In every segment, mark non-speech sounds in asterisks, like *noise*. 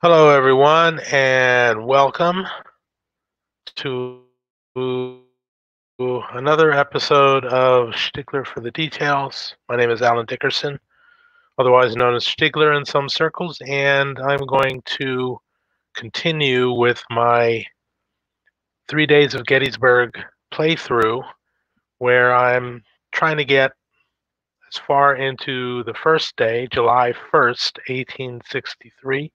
Hello, everyone, and welcome to another episode of Stiglr for the Details. My name is Alan Dickerson, otherwise known as Stiglr in some circles, and I'm going to continue with my three days of Gettysburg playthrough, where I'm trying to get as far into the first day, July 1st, 1863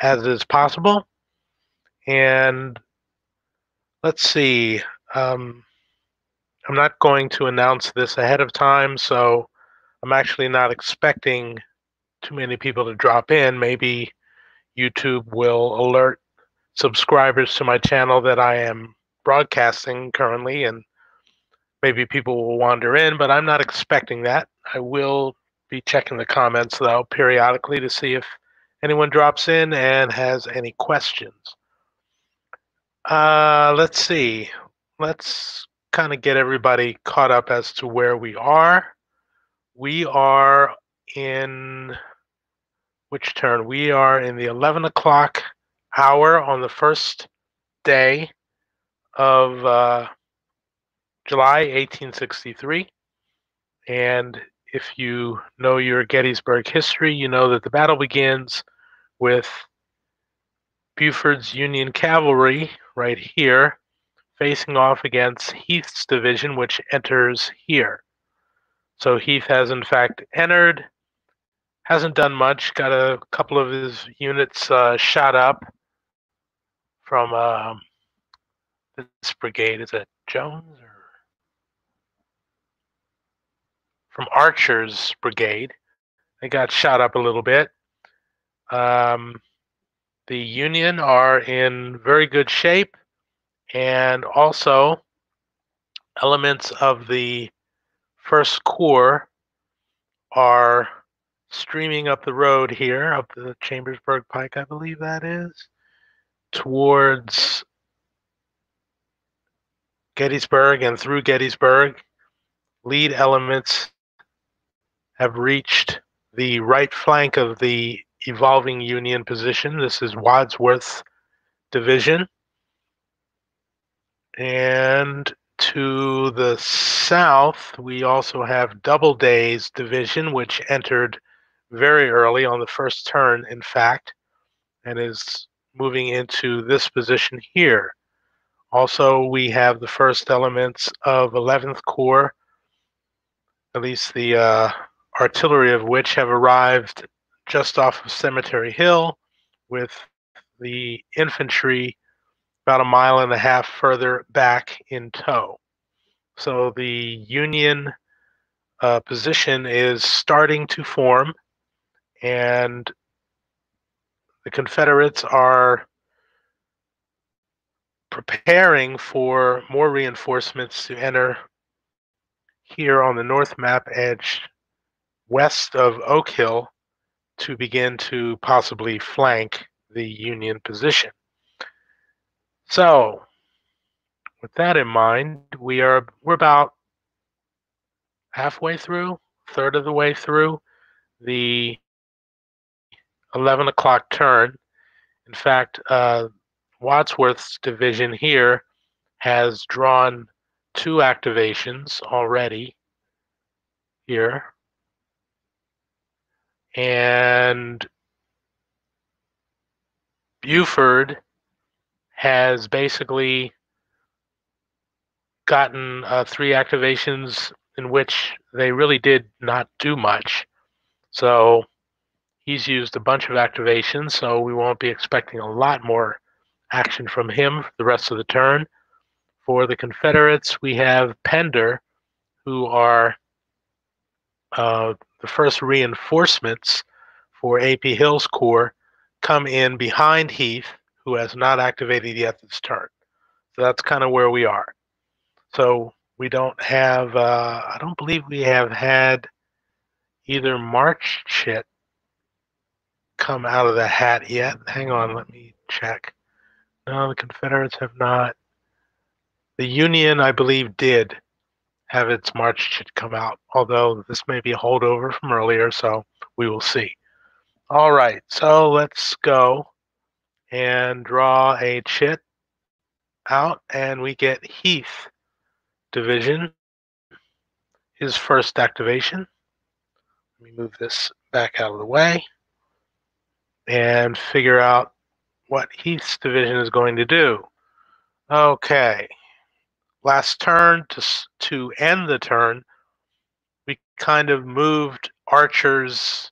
as is possible. And let's see, um, I'm not going to announce this ahead of time, so I'm actually not expecting too many people to drop in. Maybe YouTube will alert subscribers to my channel that I am broadcasting currently, and maybe people will wander in, but I'm not expecting that. I will be checking the comments though periodically to see if anyone drops in and has any questions. Uh, let's see. Let's kind of get everybody caught up as to where we are. We are in which turn? We are in the 11 o'clock hour on the first day of uh, July 1863. And if you know your Gettysburg history, you know that the battle begins with Buford's Union cavalry right here facing off against Heth's division, which enters here. So Heath has, in fact, entered, hasn't done much, got a couple of his units uh, shot up from uh, this brigade. Is it Jones or from Archer's brigade? They got shot up a little bit. Um, the Union are in very good shape, and also elements of the First Corps are streaming up the road here, up the Chambersburg Pike, I believe that is, towards Gettysburg and through Gettysburg. Lead elements have reached the right flank of the evolving Union position. This is Wadsworth's division. And to the south, we also have Doubleday's division, which entered very early on the first turn, in fact, and is moving into this position here. Also, we have the first elements of 11th Corps, at least the uh, artillery of which have arrived just off of Cemetery Hill, with the infantry about a mile and a half further back in tow. So the Union uh, position is starting to form, and the Confederates are preparing for more reinforcements to enter here on the north map edge west of Oak Hill to begin to possibly flank the Union position. So, with that in mind, we are we're about halfway through, third of the way through the 11 o'clock turn. In fact, uh, Wadsworth's division here has drawn two activations already here and Buford has basically gotten uh, three activations in which they really did not do much. So he's used a bunch of activations, so we won't be expecting a lot more action from him the rest of the turn. For the Confederates, we have Pender, who are uh, the first reinforcements for AP Hill's Corps come in behind Heth, who has not activated yet this turn. So that's kind of where we are. So we don't have, uh, I don't believe we have had either March Chit come out of the hat yet. Hang on, let me check. No, the Confederates have not. The Union, I believe, did have its March should come out, although this may be a holdover from earlier, so we will see. All right, so let's go and draw a chit out, and we get Heth division, his first activation. Let me move this back out of the way and figure out what Heth's division is going to do. Okay, last turn to, to end the turn, we kind of moved Archer's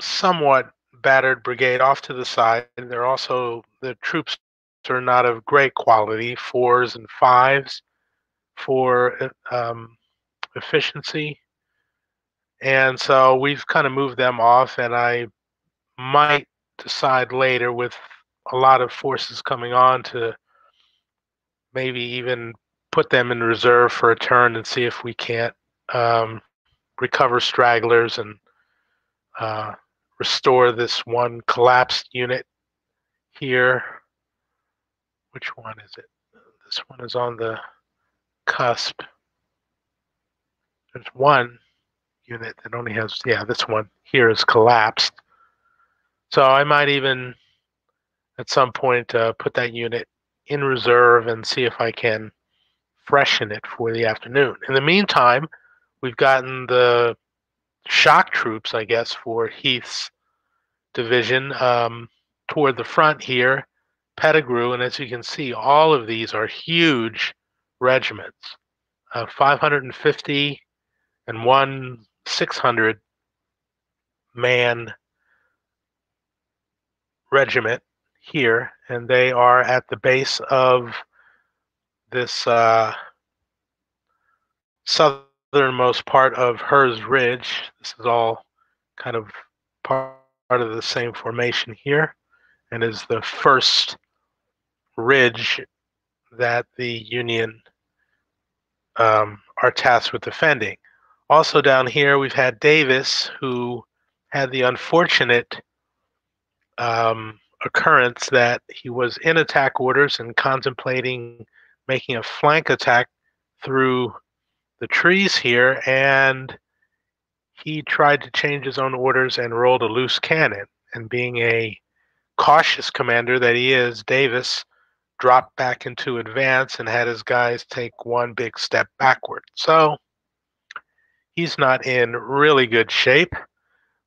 somewhat battered brigade off to the side. And They're also, the troops are not of great quality, fours and fives for um, efficiency. And so we've kind of moved them off, and I might decide later with a lot of forces coming on to maybe even put them in reserve for a turn and see if we can't um, recover stragglers and uh, restore this one collapsed unit here. Which one is it? This one is on the cusp. There's one unit that only has, yeah, this one here is collapsed. So I might even at some point uh, put that unit in reserve and see if I can freshen it for the afternoon. In the meantime, we've gotten the shock troops, I guess, for Heth's division um, toward the front here, Pettigrew, and as you can see, all of these are huge regiments, uh, 550 and one 600 man regiment here, and they are at the base of this uh, southernmost part of Herr's Ridge. This is all kind of part of the same formation here, and is the first ridge that the Union um, are tasked with defending. Also down here, we've had Davis, who had the unfortunate um, occurrence that he was in attack orders and contemplating making a flank attack through the trees here, and he tried to change his own orders and rolled a loose cannon. And being a cautious commander that he is, Davis dropped back into advance and had his guys take one big step backward. So he's not in really good shape,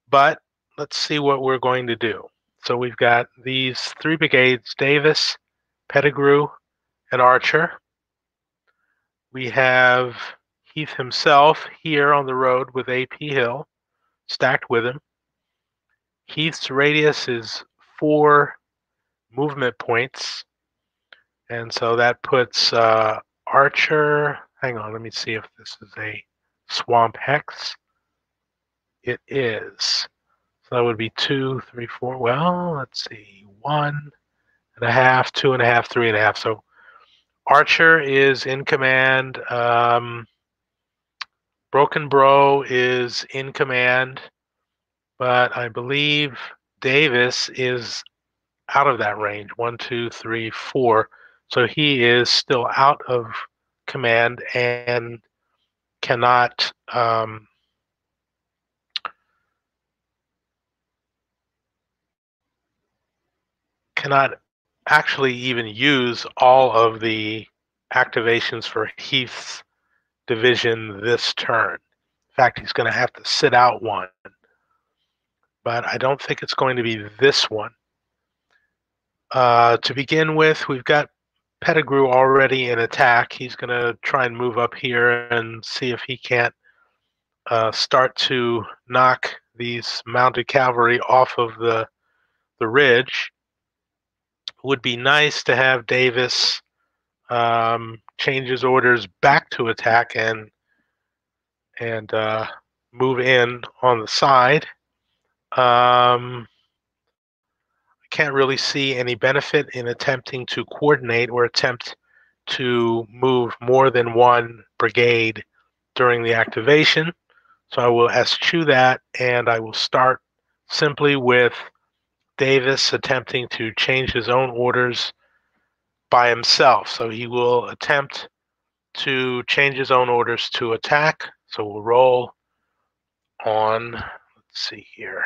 but let's see what we're going to do. So we've got these three brigades, Davis, Pettigrew, and Archer. We have Heth himself here on the road with AP Hill stacked with him. Heth's radius is four movement points. And so that puts uh, Archer, hang on, let me see if this is a swamp hex. It is that would be two, three, four. Well, let's see, one and a half, two and a half, three and a half. So Archer is in command. Um, Brockenbrough is in command, but I believe Davis is out of that range. One, two, three, four. So he is still out of command and cannot um, cannot actually even use all of the activations for Heth's division this turn. In fact, he's going to have to sit out one. But I don't think it's going to be this one. Uh, to begin with, we've got Pettigrew already in attack. He's going to try and move up here and see if he can't uh, start to knock these mounted cavalry off of the the ridge would be nice to have Davis um, change his orders back to attack and and uh, move in on the side. Um, I can't really see any benefit in attempting to coordinate or attempt to move more than one brigade during the activation. So I will eschew that and I will start simply with Davis attempting to change his own orders by himself. So he will attempt to change his own orders to attack. So we'll roll on, let's see here.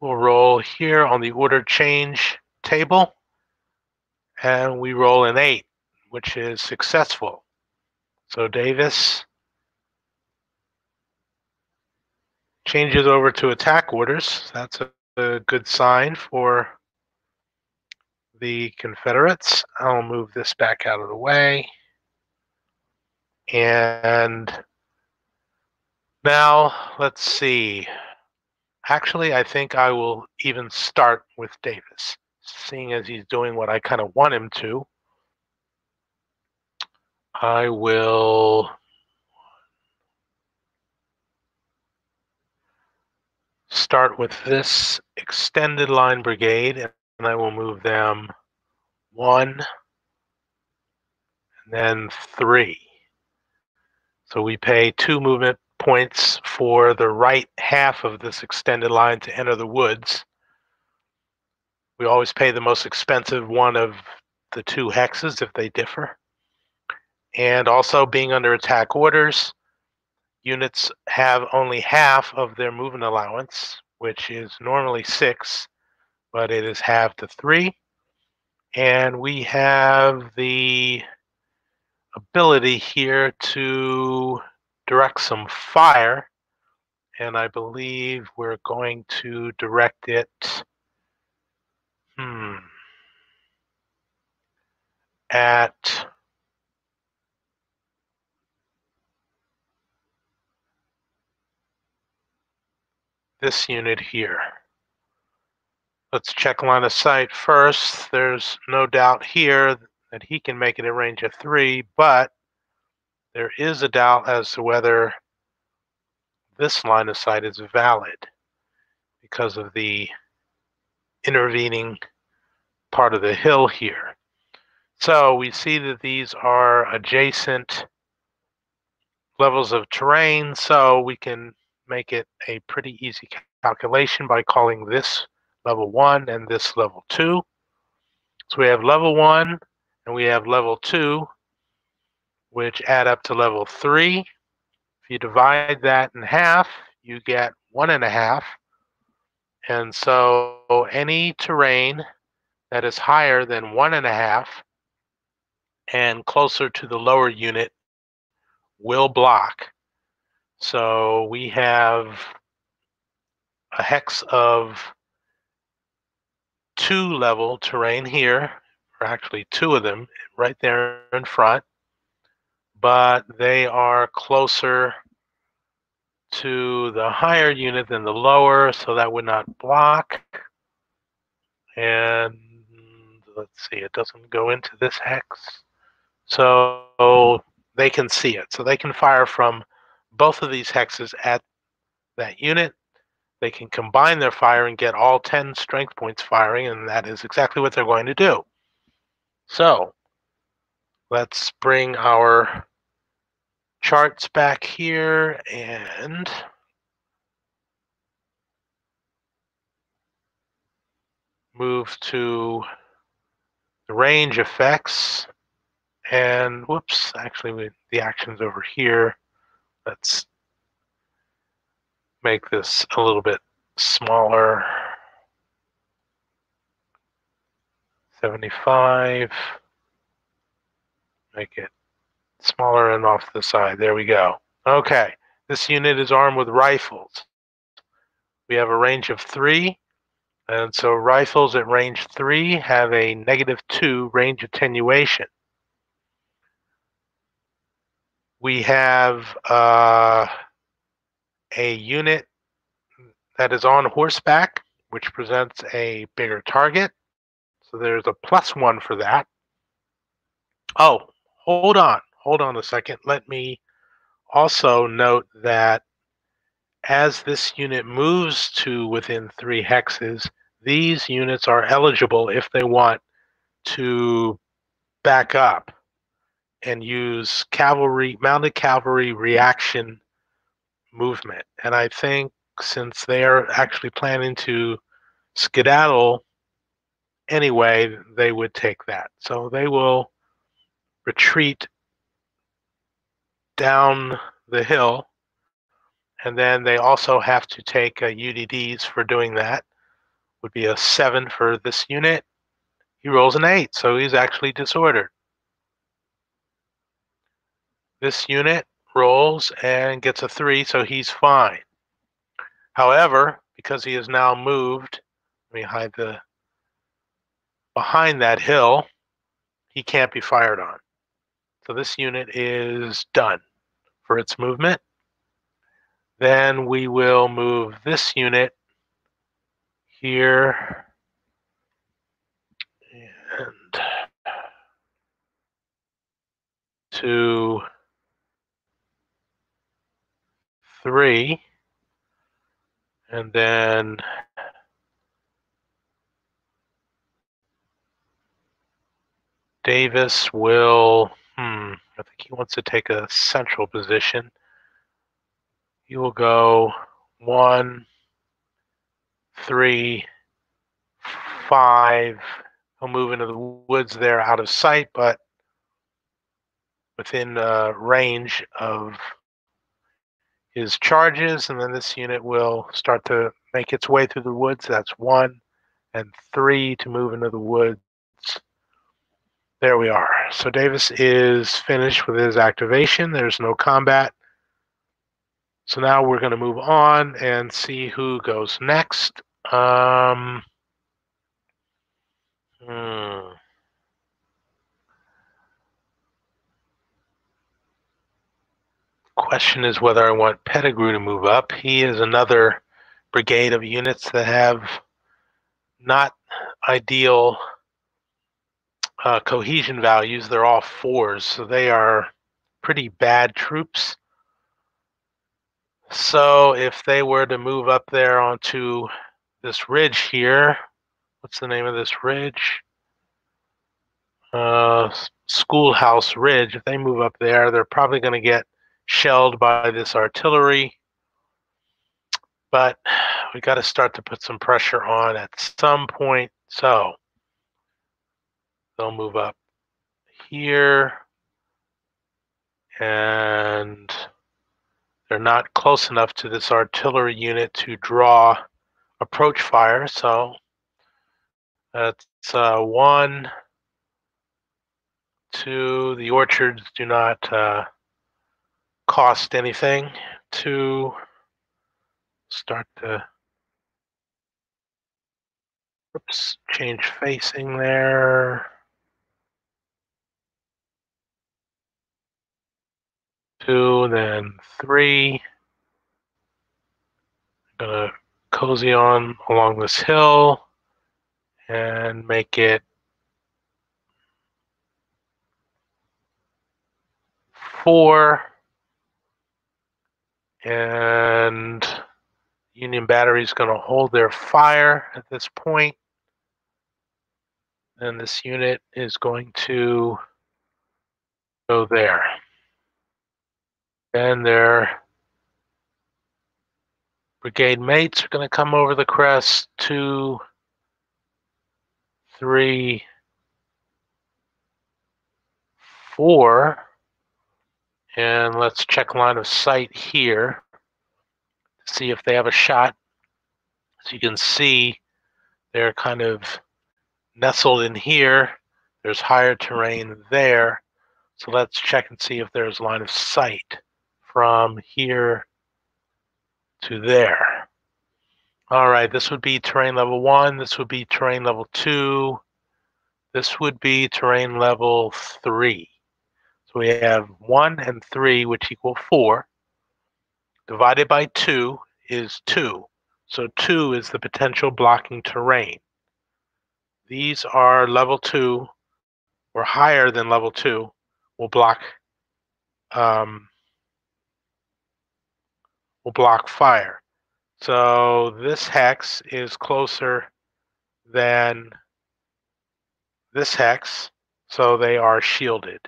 We'll roll here on the order change table, and we roll an eight, which is successful. So Davis changes over to attack orders. That's a, a good sign for the Confederates. I'll move this back out of the way. And now let's see. Actually, I think I will even start with Davis, seeing as he's doing what I kind of want him to. I will start with this extended line brigade and I will move them one and then three. So we pay two movement points for the right half of this extended line to enter the woods. We always pay the most expensive one of the two hexes if they differ. And also being under attack orders, units have only half of their movement allowance, which is normally six, but it is halved to three. And we have the ability here to direct some fire. And I believe we're going to direct it. Hmm. At this unit here. Let's check line of sight first. There's no doubt here that he can make it a range of three, but there is a doubt as to whether this line of sight is valid because of the intervening part of the hill here. So we see that these are adjacent levels of terrain, so we can make it a pretty easy calculation by calling this level 1 and this level 2. So we have level 1 and we have level 2, which add up to level 3. If you divide that in half, you get 1.5. And so any terrain that is higher than 1.5 and closer to the lower unit will block. So we have a hex of two level terrain here, or actually two of them right there in front, but they are closer to the higher unit than the lower, so that would not block. And let's see, it doesn't go into this hex. So they can see it. So they can fire from both of these hexes at that unit. They can combine their fire and get all 10 strength points firing, and that is exactly what they're going to do. So let's bring our charts back here and move to the range effects and whoops actually we, the actions over here Let's make this a little bit smaller. 75. Make it smaller and off the side. There we go. Okay, this unit is armed with rifles. We have a range of three, and so rifles at range three have a negative two range attenuation we have uh, a unit that is on horseback, which presents a bigger target. So there's a plus one for that. Oh, hold on. Hold on a second. Let me also note that as this unit moves to within three hexes, these units are eligible if they want to back up and use cavalry, mounted cavalry reaction movement. And I think since they are actually planning to skedaddle anyway, they would take that. So they will retreat down the hill. And then they also have to take uh, UDDs for doing that. would be a 7 for this unit. He rolls an 8, so he's actually disordered. This unit rolls and gets a 3, so he's fine. However, because he is now moved, let me hide the behind that hill, he can't be fired on. So this unit is done for its movement. Then we will move this unit here and to three, and then Davis will, hmm, I think he wants to take a central position. He will go one, three, five. He'll move into the woods there out of sight, but within uh, range of his charges. And then this unit will start to make its way through the woods. That's one and three to move into the woods. There we are. So Davis is finished with his activation. There's no combat. So now we're going to move on and see who goes next. Um, hmm. Question is whether I want Pettigrew to move up. He is another brigade of units that have not ideal uh, cohesion values. They're all fours, so they are pretty bad troops. So if they were to move up there onto this ridge here, what's the name of this ridge? Uh, Schoolhouse Ridge. If they move up there, they're probably going to get shelled by this artillery. But we got to start to put some pressure on at some point. So they'll move up here and they're not close enough to this artillery unit to draw approach fire. So that's uh, one, two, the orchards do not uh, cost anything to start to oops, change facing there. Two, then three. I'm gonna cozy on along this hill and make it four and Union Battery is going to hold their fire at this point. And this unit is going to go there. And their brigade mates are going to come over the crest. Two, three, four. And let's check line of sight here to see if they have a shot. As you can see, they're kind of nestled in here. There's higher terrain there. So let's check and see if there's line of sight from here to there. All right, this would be terrain level one. This would be terrain level two. This would be terrain level three. So we have 1 and 3, which equal 4. Divided by 2 is 2. So 2 is the potential blocking terrain. These are level 2 or higher than level 2 will block um, will block fire. So this hex is closer than this hex, so they are shielded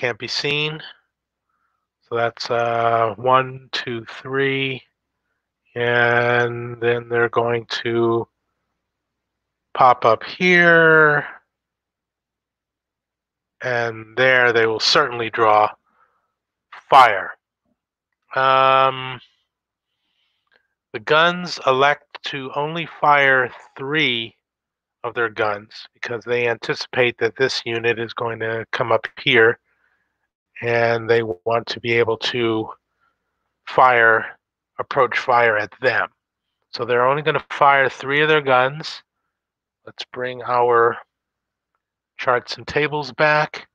can't be seen. So that's uh, one, two, three. And then they're going to pop up here. And there they will certainly draw fire. Um, the guns elect to only fire three of their guns because they anticipate that this unit is going to come up here and they want to be able to fire, approach fire at them. So they're only going to fire three of their guns. Let's bring our charts and tables back.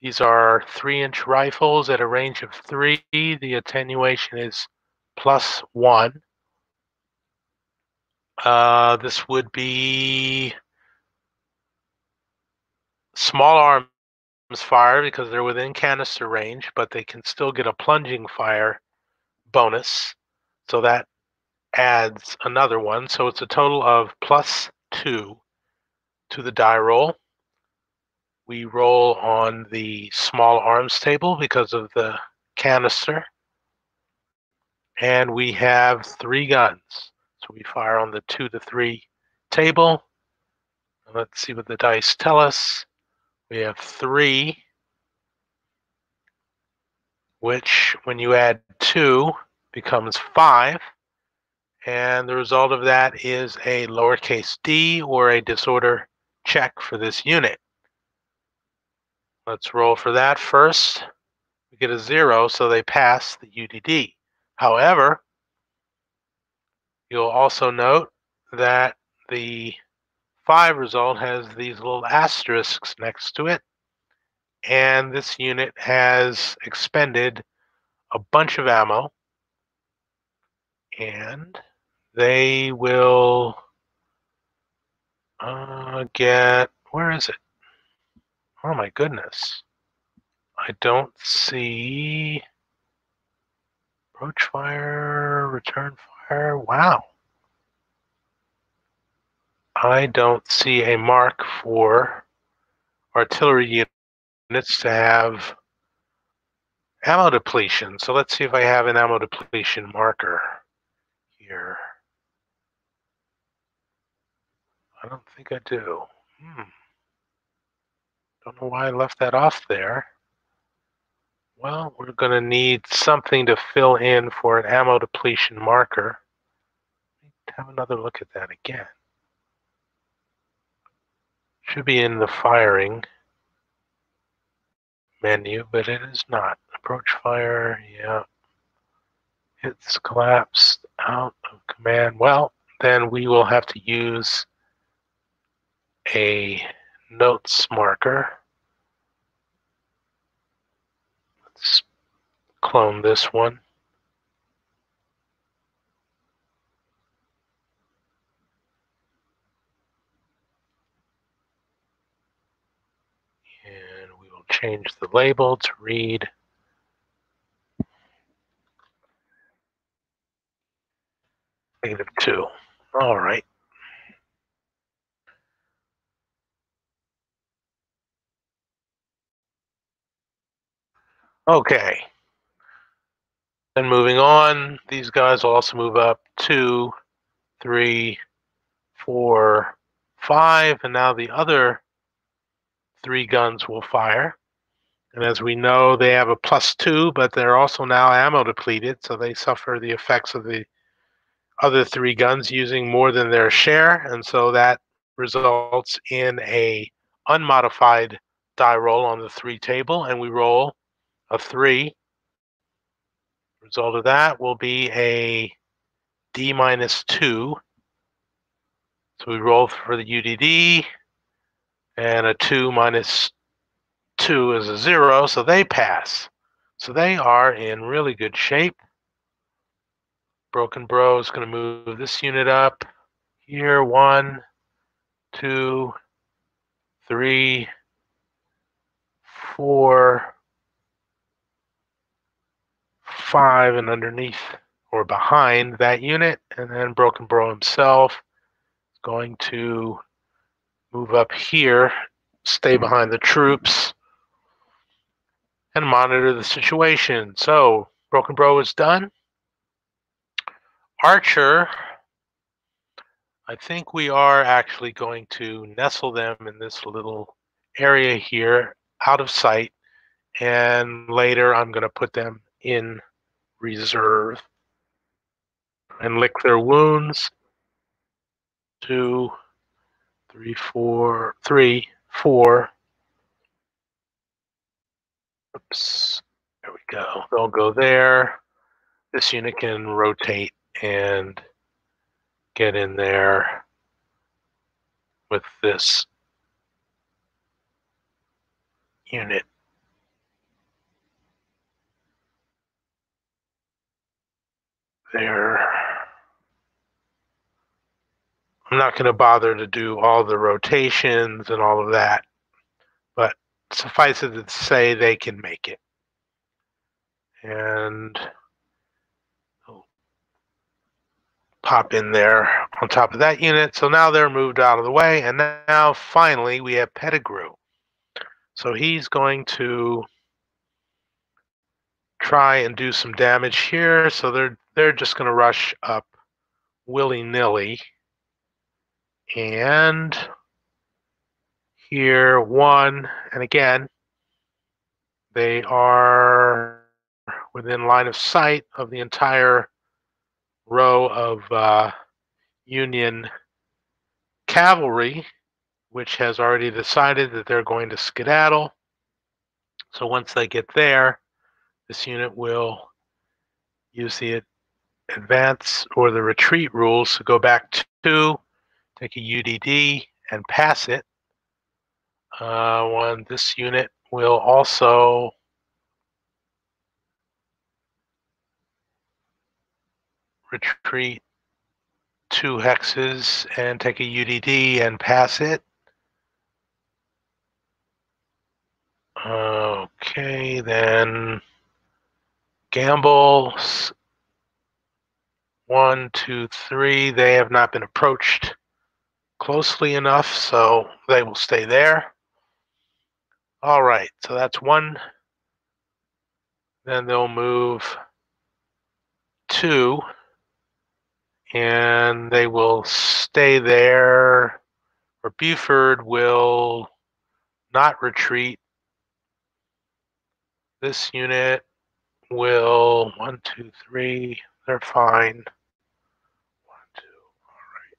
These are three inch rifles at a range of three. The attenuation is plus one. Uh, this would be small arms fire because they're within canister range, but they can still get a plunging fire bonus. So that adds another one. So it's a total of plus two to the die roll. We roll on the small arms table because of the canister. And we have three guns. So we fire on the two to three table. Let's see what the dice tell us. We have three, which when you add two becomes five. And the result of that is a lowercase d or a disorder check for this unit. Let's roll for that first. We get a zero, so they pass the UDD. However, you'll also note that the 5 result has these little asterisks next to it. And this unit has expended a bunch of ammo. And they will uh, get, where is it? Oh my goodness. I don't see approach fire, return fire. Wow. I don't see a mark for artillery units to have ammo depletion. So let's see if I have an ammo depletion marker here. I don't think I do. Hmm. Don't know why I left that off there. Well, we're going to need something to fill in for an ammo depletion marker. Have another look at that again. Should be in the firing menu, but it is not. Approach fire, yeah. It's collapsed out of command. Well, then we will have to use a notes marker. Let's clone this one. And we will change the label to read negative 2. All right. Okay. Then moving on, these guys will also move up two, three, four, five, and now the other three guns will fire. And as we know, they have a plus two, but they're also now ammo depleted, so they suffer the effects of the other three guns using more than their share, and so that results in a unmodified die roll on the three table, and we roll a 3. Result of that will be a D minus 2. So we roll for the UDD, and a 2 minus 2 is a 0, so they pass. So they are in really good shape. Brockenbrough is going to move this unit up here. One, two, three, four, five and underneath or behind that unit. And then Brockenbrough himself is going to move up here, stay behind the troops, and monitor the situation. So Brockenbrough is done. Archer, I think we are actually going to nestle them in this little area here out of sight. And later I'm going to put them in reserve and lick their wounds two, three, four, three, four. Oops, there we go. They'll go there. This unit can rotate and get in there with this unit. There. I'm not going to bother to do all the rotations and all of that, suffice it to say they can make it. And oh, pop in there on top of that unit. So now they're moved out of the way. And now finally we have Pettigrew. So he's going to try and do some damage here. So they're they're just going to rush up willy-nilly. And here one, and again, they are within line of sight of the entire row of uh, Union cavalry, which has already decided that they're going to skedaddle. So once they get there, this unit will use the advance or the retreat rules to go back to, take a UDD and pass it. Uh, when this unit will also retreat two hexes and take a UDD and pass it. Okay, then gamble. One, two, three. They have not been approached closely enough, so they will stay there. All right, so that's one. Then they'll move two and they will stay there, or Buford will not retreat. This unit will, one, two, three, they're fine. One, two, all right.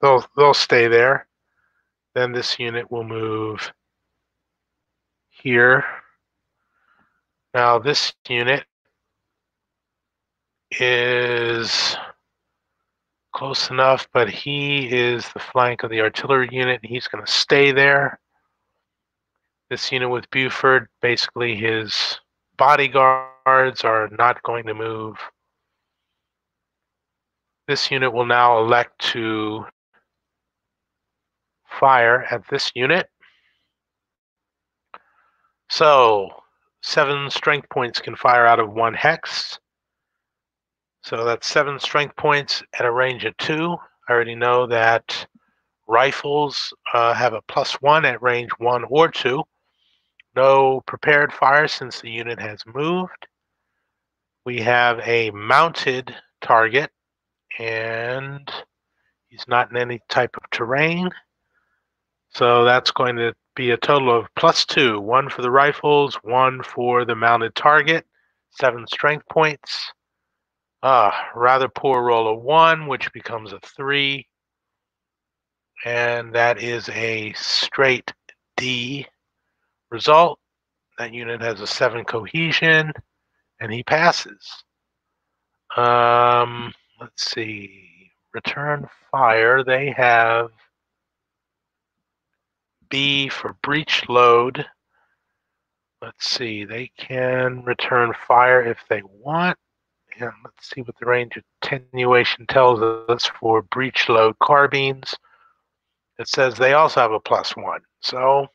They'll, they'll stay there. Then this unit will move here. Now this unit is close enough, but he is the flank of the artillery unit. He's going to stay there. This unit with Buford, basically his bodyguards are not going to move. This unit will now elect to fire at this unit. So seven strength points can fire out of one hex. So that's seven strength points at a range of two. I already know that rifles uh, have a plus one at range one or two. No prepared fire since the unit has moved. We have a mounted target and he's not in any type of terrain. So that's going to be a total of plus two, one for the rifles, one for the mounted target, seven strength points. Uh, rather poor roll of one, which becomes a three. And that is a straight D result. That unit has a seven cohesion, and he passes. Um, let's see. Return fire. They have B for breech load. Let's see. They can return fire if they want And let's see what the range attenuation tells us for breech load carbines. It says they also have a plus one. So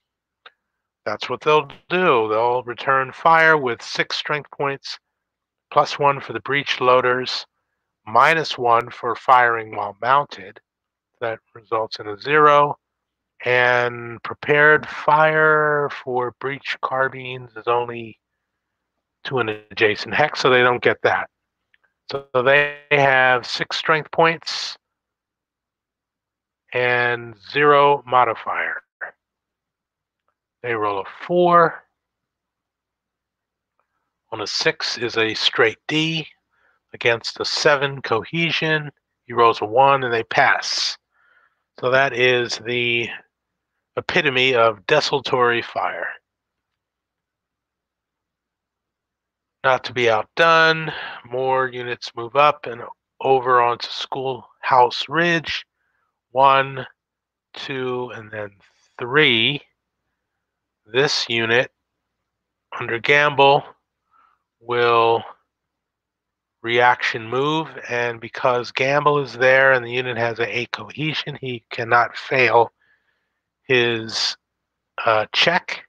that's what they'll do. They'll return fire with six strength points, plus one for the breech loaders, minus one for firing while mounted. That results in a zero. And prepared fire for breech carbines is only to an adjacent hex, so they don't get that. So they have six strength points and zero modifier. They roll a four. On a six is a straight D against a seven cohesion. He rolls a one and they pass. So that is the epitome of desultory fire. Not to be outdone, more units move up and over onto Schoolhouse Ridge. One, two, and then three. This unit under Gamble will reaction move, and because Gamble is there and the unit has a, a cohesion, he cannot fail his uh, check.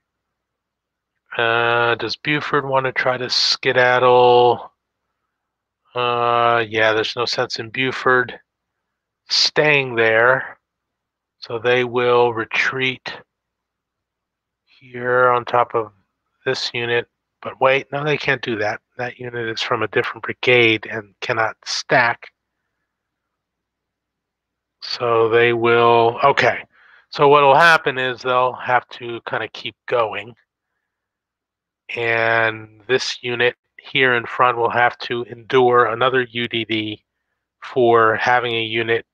Uh, does Buford want to try to skedaddle? Uh, yeah, there's no sense in Buford staying there. So they will retreat here on top of this unit. But wait, no, they can't do that. That unit is from a different brigade and cannot stack. So they will, okay. So what will happen is they'll have to kind of keep going. And this unit here in front will have to endure another UDD for having a unit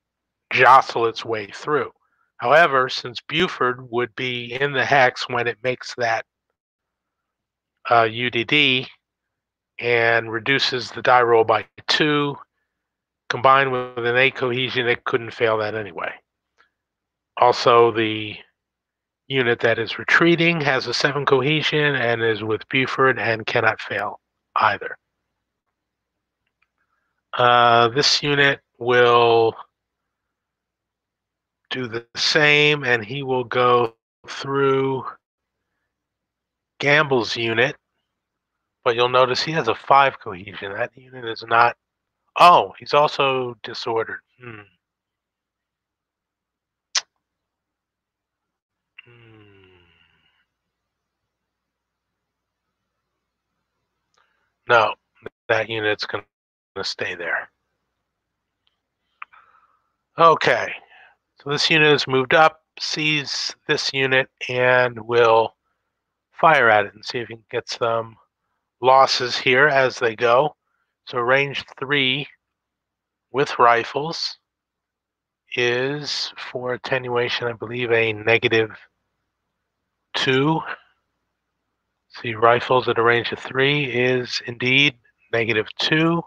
jostle its way through. However, since Buford would be in the hex when it makes that uh, UDD and reduces the die roll by two, combined with an A cohesion, it couldn't fail that anyway. Also, the unit that is retreating has a seven cohesion and is with Buford and cannot fail either. Uh, this unit will do the same and he will go through Gamble's unit, but you'll notice he has a five cohesion. That unit is not. Oh, he's also disordered. Hmm. No, that unit's going to stay there. Okay, so this unit has moved up, sees this unit, and will fire at it and see if he can get some losses here as they go. So range three with rifles is for attenuation, I believe, a negative two. See, rifles at a range of three is indeed negative two.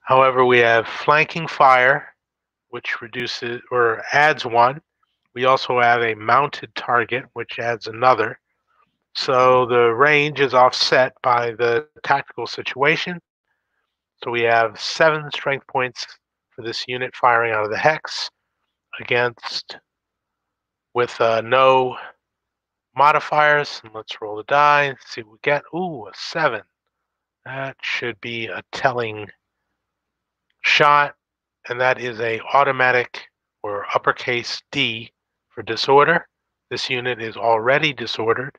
However, we have flanking fire, which reduces or adds one. We also have a mounted target, which adds another. So the range is offset by the tactical situation. So we have seven strength points for this unit firing out of the hex against with uh, no modifiers. And let's roll the die and see what we get. Ooh, a seven. That should be a telling shot. And that is a automatic or uppercase D for disorder. This unit is already disordered.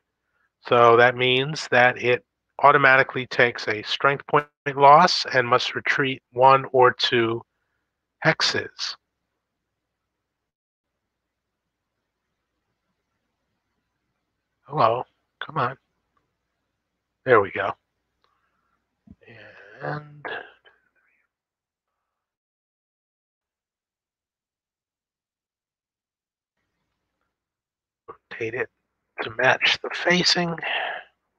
So that means that it automatically takes a strength point loss and must retreat one or two hexes. Hello, come on. There we go. And rotate it to match the facing.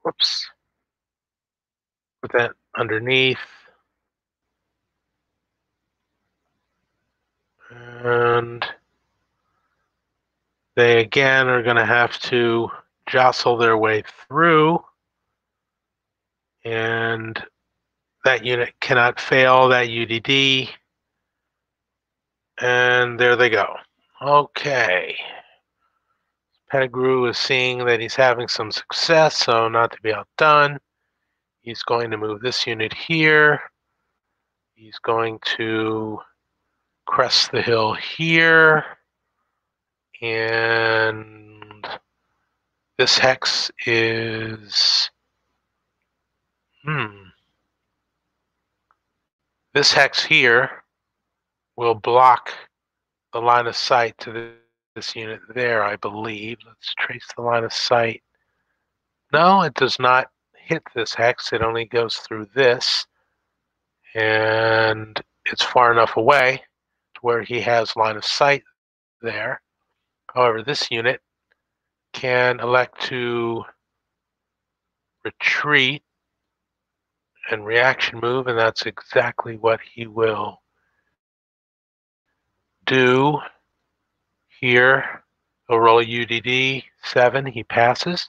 Whoops. Put that underneath. And they again are going to have to jostle their way through. And that unit cannot fail that UDD. And there they go. Okay. Pettigrew is seeing that he's having some success, so not to be outdone. He's going to move this unit here. He's going to crest the hill here. And this hex is, hmm. This hex here will block the line of sight to this unit there, I believe. Let's trace the line of sight. No, it does not hit this hex. It only goes through this. And it's far enough away. To where he has line of sight there. However, this unit can elect to retreat and reaction move, and that's exactly what he will do here. He'll roll a UDD 7, he passes.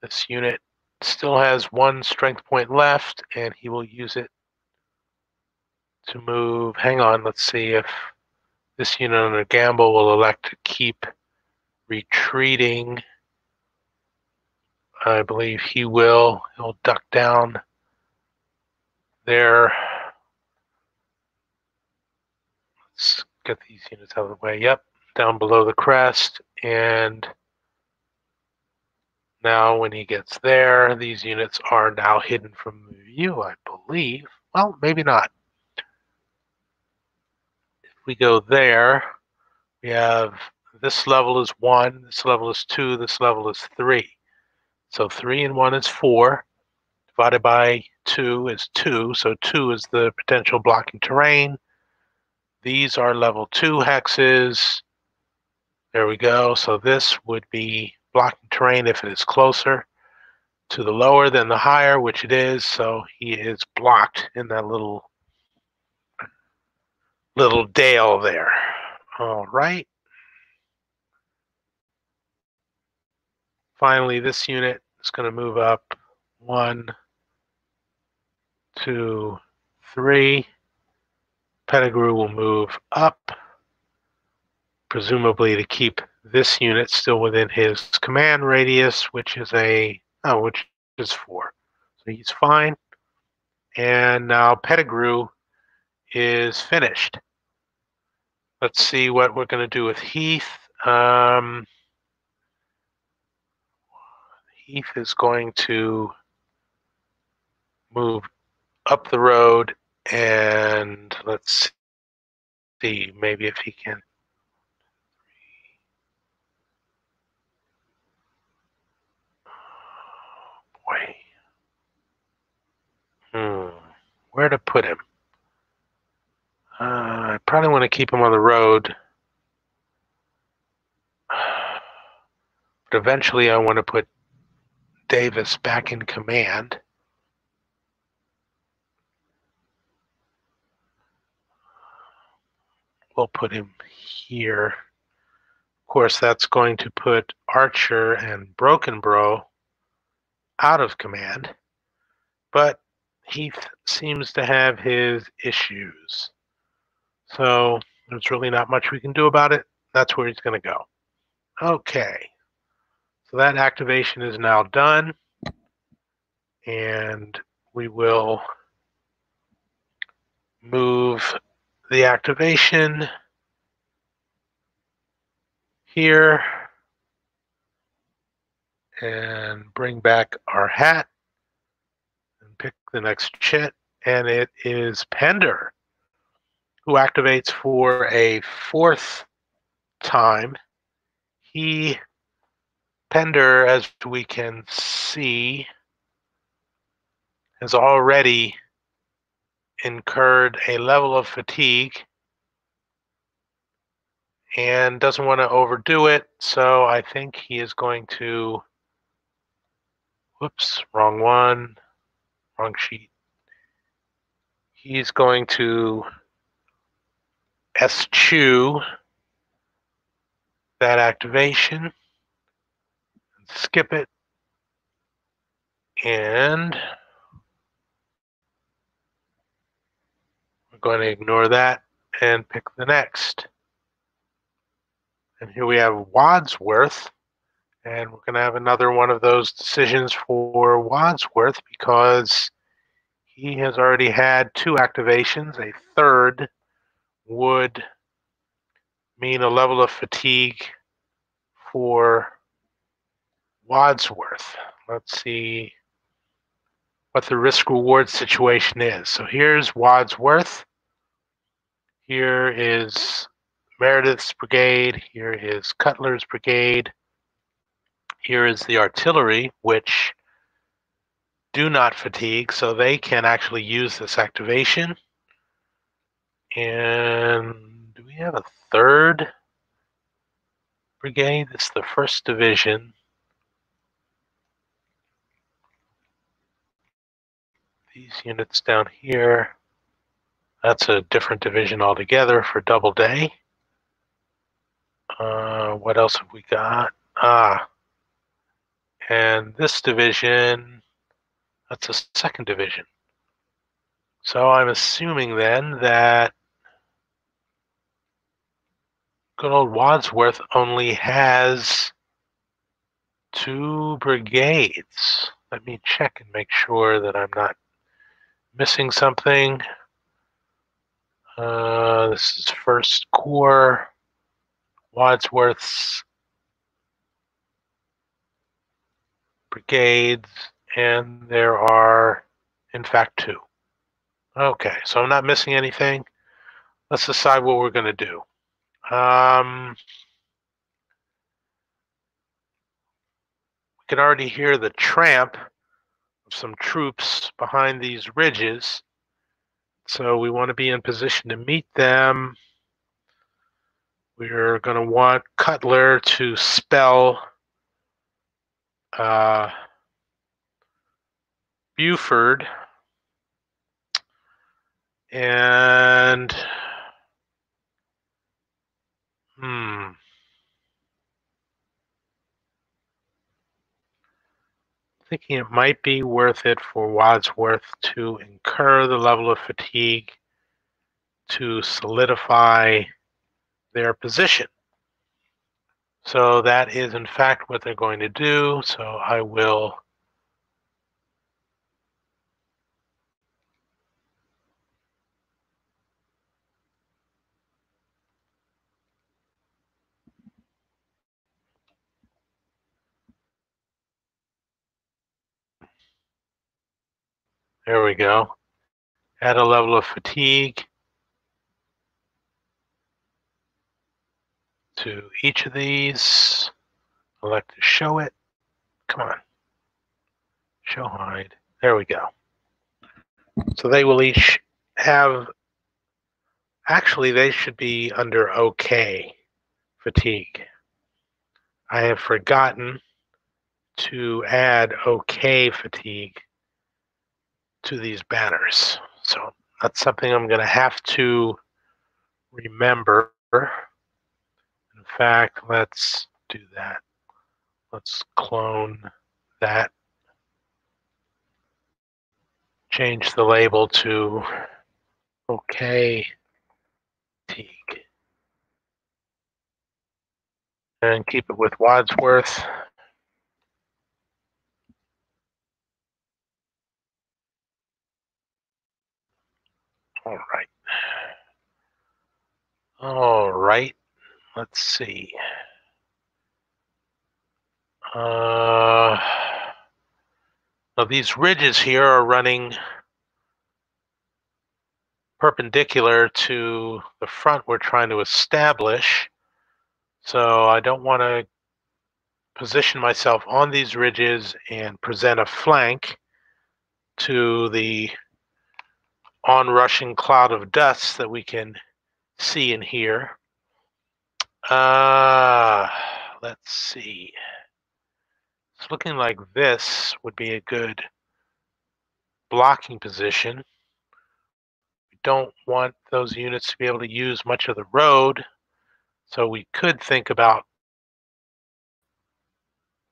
This unit still has one strength point left, and he will use it to move. Hang on, let's see if this unit under Gamble will elect to keep retreating. I believe he will. He'll duck down there. Let's get these units out of the way. Yep, down below the crest. And now when he gets there, these units are now hidden from view, I believe. Well, maybe not. If we go there, we have this level is 1, this level is 2, this level is 3. So 3 and 1 is 4 divided by 2 is 2. So 2 is the potential blocking terrain. These are level 2 hexes. There we go. So this would be blocking terrain if it is closer to the lower than the higher, which it is. So he is blocked in that little little dale there. All right. Finally, this unit is going to move up one, two, three. Pettigrew will move up, presumably to keep this unit still within his command radius, which is a oh, which is four. So he's fine. And now Pettigrew is finished. Let's see what we're going to do with Heth. Um, Heth is going to move up the road and let's see, maybe if he can. Boy. Hmm. Where to put him? Uh, I probably want to keep him on the road. *sighs* But eventually I want to put Davis back in command. we'll put him here. Of course, that's going to put Archer and Brockenbrough out of command, but Heth seems to have his issues. So there's really not much we can do about it. That's where he's going to go. Okay. So that activation is now done. And we will move the activation here and bring back our hat and pick the next chit and it is Pender who activates for a fourth time. He Pender, as we can see, has already incurred a level of fatigue and doesn't want to overdo it. So I think he is going to, whoops, wrong one, wrong sheet. He's going to eschew that activation, skip it, and we're going to ignore that and pick the next. And here we have Wadsworth. And we're going to have another one of those decisions for Wadsworth because he has already had two activations. A third would mean a level of fatigue for Wadsworth. Let's see what the risk reward situation is. So here's Wadsworth. Here is Meredith's brigade. Here is Cutler's brigade. Here is the artillery, which do not fatigue, so they can actually use this activation. And do we have a third brigade? It's the first division. These units down here, that's a different division altogether for Doubleday. Uh, what else have we got? Ah, and this division, that's a second division. So I'm assuming then that good old Wadsworth only has two brigades. Let me check and make sure that I'm not missing something. Uh, this is First Corps, Wadsworth's brigades, and there are, in fact, two. Okay, so I'm not missing anything. Let's decide what we're going to do. Um, we can already hear the tramp some troops behind these ridges. So we want to be in position to meet them. We're going to want Cutler to spell uh, Buford and hmm. Thinking it might be worth it for Wadsworth to incur the level of fatigue to solidify their position. So that is in fact what they're going to do. So I will There we go. Add a level of fatigue to each of these. Elect to show it. Come on. Show hide. There we go. So they will each have, actually they should be under OK fatigue. I have forgotten to add OK fatigue to these banners. So that's something I'm going to have to remember. In fact, let's do that. Let's clone that. Change the label to OK Teague. And keep it with Wadsworth. All right. All right. Let's see. Uh, now these ridges here are running perpendicular to the front we're trying to establish. So I don't want to position myself on these ridges and present a flank to the onrushing cloud of dust that we can see and hear. Uh, let's see. It's looking like this would be a good blocking position. We don't want those units to be able to use much of the road, so we could think about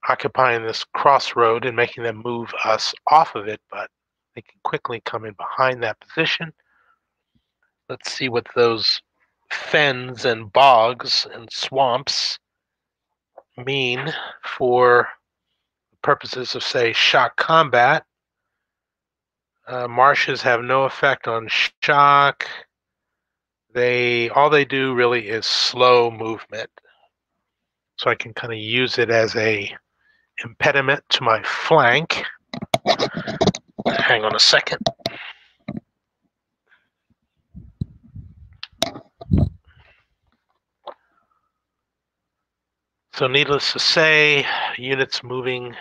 occupying this crossroad and making them move us off of it, but they can quickly come in behind that position. Let's see what those fens and bogs and swamps mean for purposes of, say, shock combat. Uh, marshes have no effect on shock. They all they do really is slow movement. So I can kind of use it as a impediment to my flank. Hang on a second. So needless to say, units moving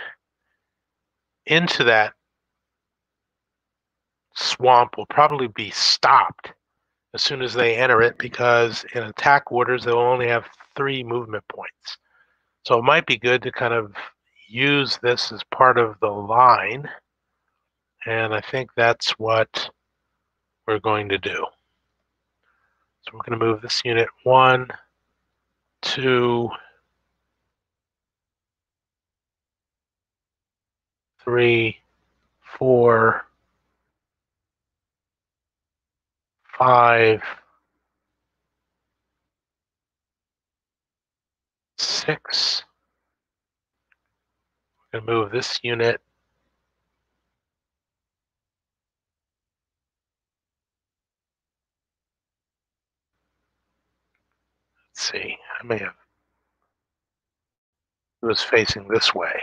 into that swamp will probably be stopped as soon as they enter it because in attack orders they'll only have three movement points. So it might be good to kind of use this as part of the line. And I think that's what we're going to do. So we're going to move this unit one, two, three, four, five, six. We're going to move this unit Let's see, I may have it was facing this way.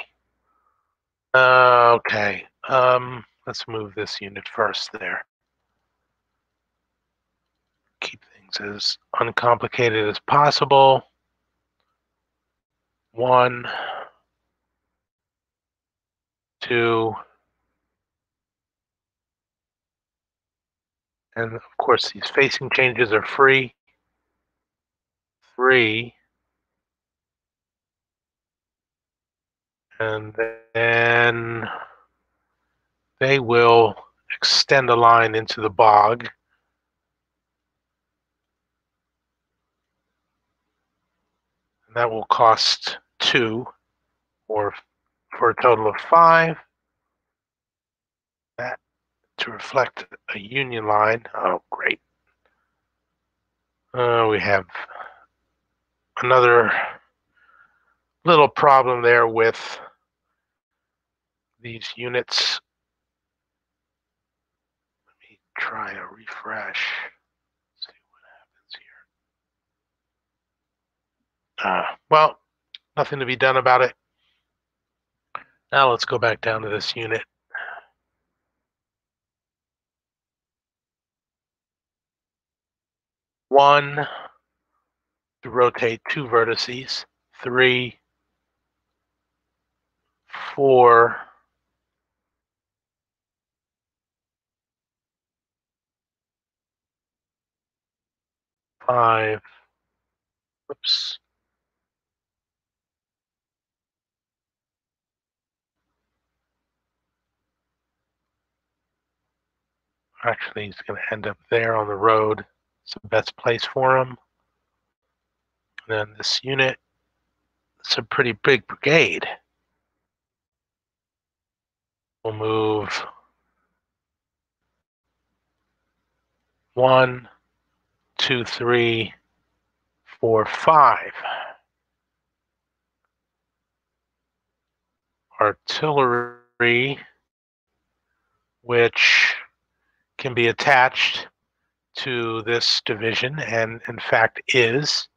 Uh, okay, um, let's move this unit first there. Keep things as uncomplicated as possible. One, two, and of course these facing changes are free. Three, and then they will extend a line into the bog. And that will cost two, or for a total of five. That to reflect a union line. Oh, great. Uh, we have another little problem there with these units. Let me try a refresh. See what happens here. Uh, well, nothing to be done about it. Now let's go back down to this unit. One, to rotate two vertices, three, four, five, oops, actually he's going to end up there on the road. It's the best place for him. Then this unit, it's a pretty big brigade. We'll move one, two, three, four, five. Artillery, which can be attached to this division and in fact is.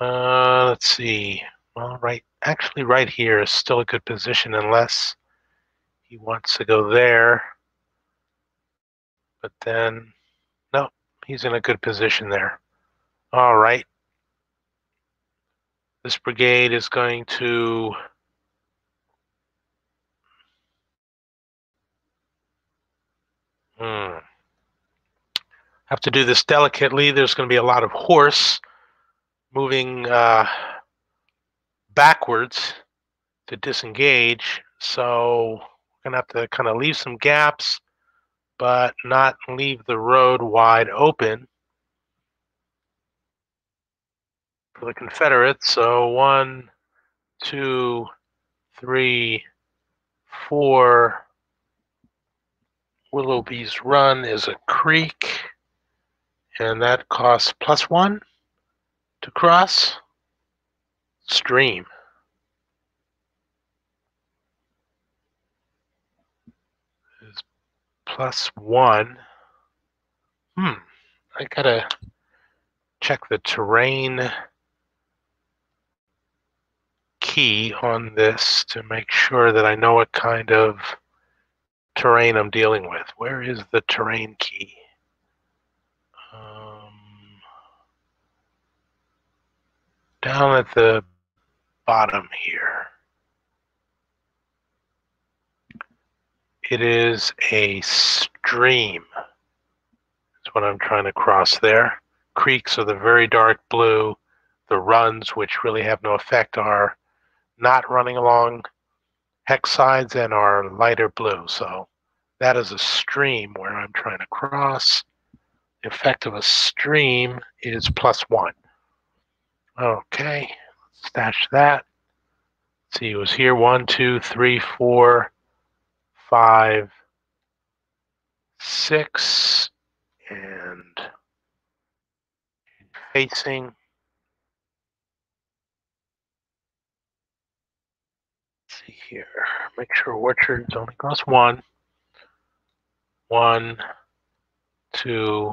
Uh, let's see. Well, right, actually right here is still a good position unless he wants to go there. But then, no, he's in a good position there. All right. This brigade is going to hmm, have to do this delicately. There's going to be a lot of horse moving uh, backwards to disengage. So we're going to have to kind of leave some gaps, but not leave the road wide open for the Confederates. So one, two, three, four. Willoughby's Run is a creek, and that costs plus one to cross. Stream. Is plus one. Hmm, I gotta check the terrain key on this to make sure that I know what kind of terrain I'm dealing with. Where is the terrain key? Um, down at the bottom here. It is a stream, That's what I'm trying to cross there. Creeks are the very dark blue. The runs, which really have no effect, are not running along hex sides and are lighter blue. So that is a stream where I'm trying to cross. The effect of a stream is plus one. Okay, stash that. Let's see, it was here one, two, three, four, five, six, and facing. Let's see here. Make sure orchards only goes one. One, two,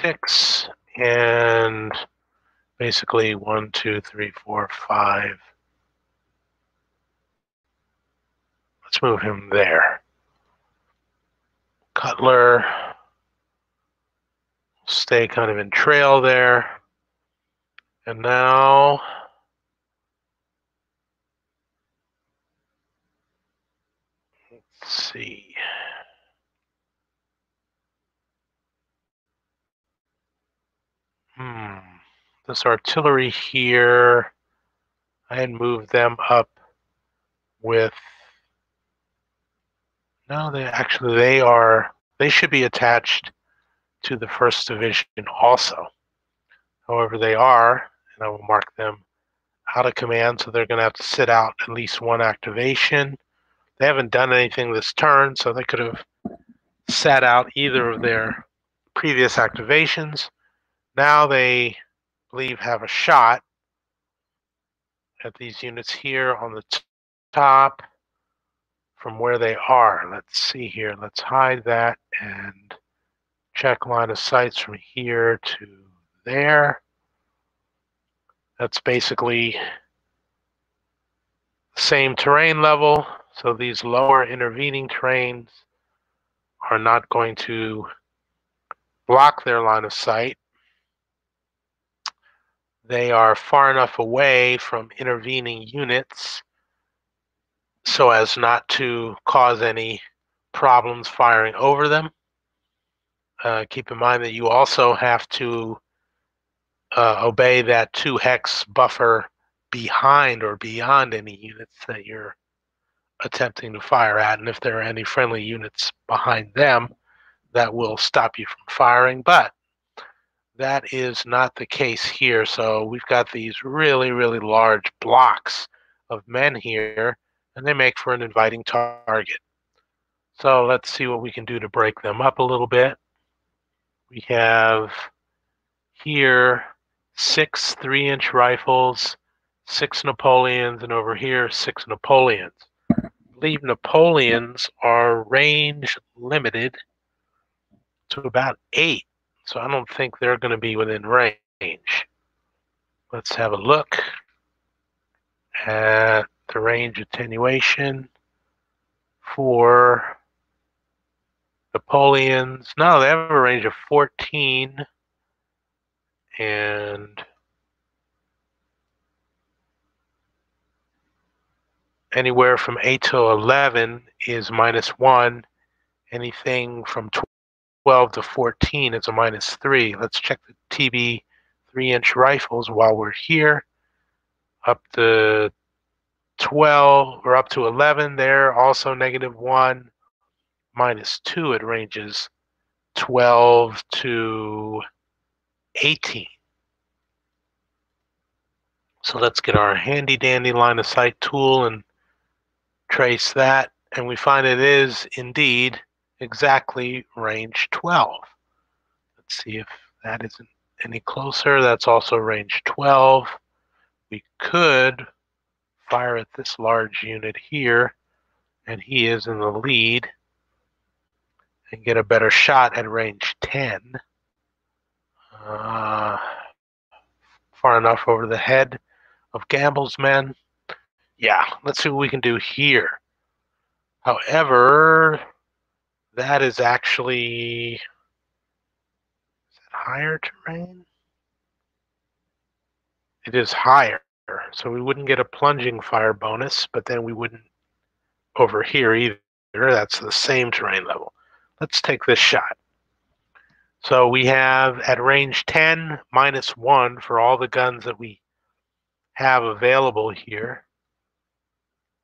six, and basically one, two, three, four, five. Let's move him there. Cutler stay kind of in trail there. And now let's see. Hmm. This artillery here, I had moved them up with no, they actually they are they should be attached to the first division also. However, they are, and I will mark them out of command, so they're going to have to sit out at least one activation. They haven't done anything this turn, so they could have sat out either of their previous activations. Now they believe have a shot at these units here on the top from where they are. Let's see here. Let's hide that and check line of sights from here to there. That's basically same terrain level. So these lower intervening terrains are not going to block their line of sight. They are far enough away from intervening units so as not to cause any problems firing over them. Uh, keep in mind that you also have to uh, obey that two hex buffer behind or beyond any units that you're attempting to fire at. And if there are any friendly units behind them, that will stop you from firing. But that is not the case here. So we've got these really, really large blocks of men here and they make for an inviting target. So let's see what we can do to break them up a little bit. We have here six three inch rifles, six Napoleons, and over here six Napoleons. I believe Napoleons are range limited to about eight, so I don't think they're going to be within range. Let's have a look at the range attenuation for Napoleons. No, they have a range of 14 and anywhere from 8 to 11 is minus 1. Anything from 12 to 14 is a minus 3. Let's check the TB 3 inch rifles while we're here. Up to 12 or up to 11 there, also negative 1, minus 2 it ranges 12 to 18. So let's get our handy dandy line of sight tool and trace that. And we find it is indeed exactly range 12. Let's see if that isn't any closer. That's also range 12. We could fire at this large unit here, and he is in the lead. and get a better shot at range 10. Uh, far enough over the head of Gamble's men. Yeah, let's see what we can do here. However, that is actually is that higher terrain? It is higher, so we wouldn't get a plunging fire bonus, but then we wouldn't over here either. That's the same terrain level. Let's take this shot. So we have at range 10 minus 1 for all the guns that we have available here.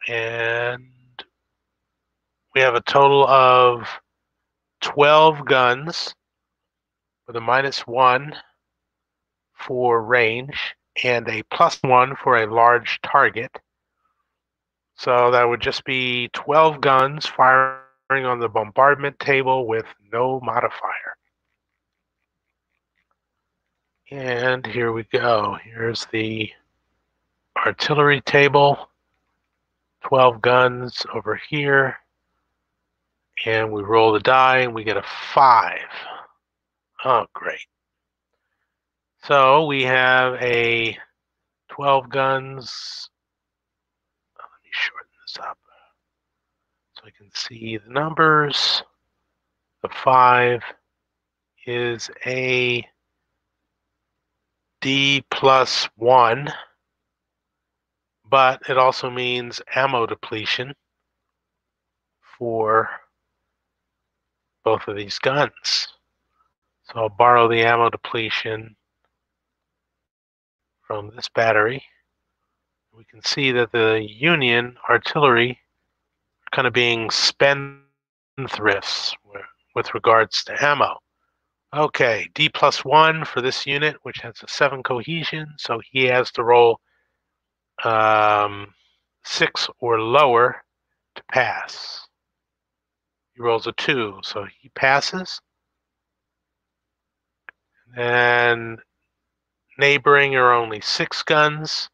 And we have a total of 12 guns with a minus 1 for range and a plus 1 for a large target. So that would just be 12 guns firing on the bombardment table with no modifier. And here we go. Here's the artillery table. 12 guns over here. And we roll the die and we get a 5. Oh, great. So we have a 12 guns. Let me shorten this up so I can see the numbers. The 5 is a D plus 1, but it also means ammo depletion for both of these guns. So I'll borrow the ammo depletion from this battery. We can see that the Union artillery are kind of being spendthrifts with regards to ammo. Okay, D plus one for this unit, which has a seven cohesion, so he has to roll um, six or lower to pass. He rolls a two, so he passes. And neighboring are only six guns,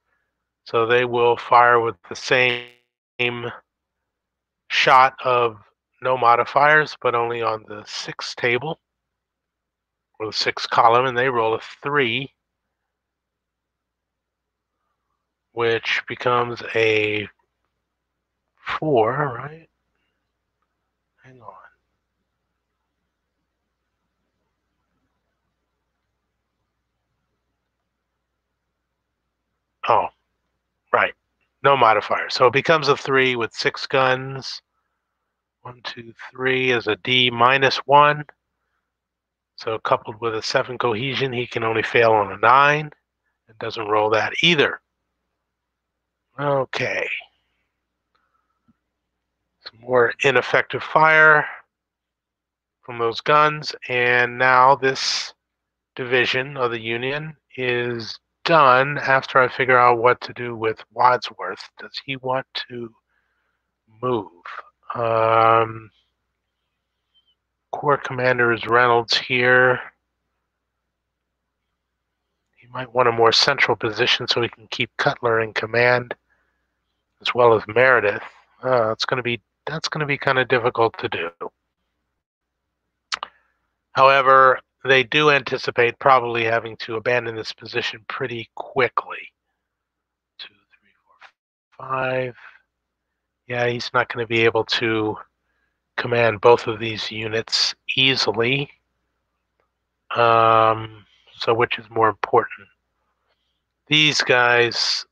so they will fire with the same shot of no modifiers, but only on the sixth table or the sixth column, and they roll a three, which becomes a four, right? Hang on. Oh, right. No modifier. So it becomes a three with six guns. One, two, three is a D minus one. So coupled with a seven cohesion, he can only fail on a nine. It doesn't roll that either. Okay. More ineffective fire from those guns. And now this division of the Union is done after I figure out what to do with Wadsworth. Does he want to move? Um, Corps commander is Reynolds here. He might want a more central position so he can keep Cutler in command, as well as Meredith. Uh, it's going to be that's going to be kind of difficult to do. However, they do anticipate probably having to abandon this position pretty quickly. Two, three, four, five. Yeah, he's not going to be able to command both of these units easily. Um, so which is more important? These guys,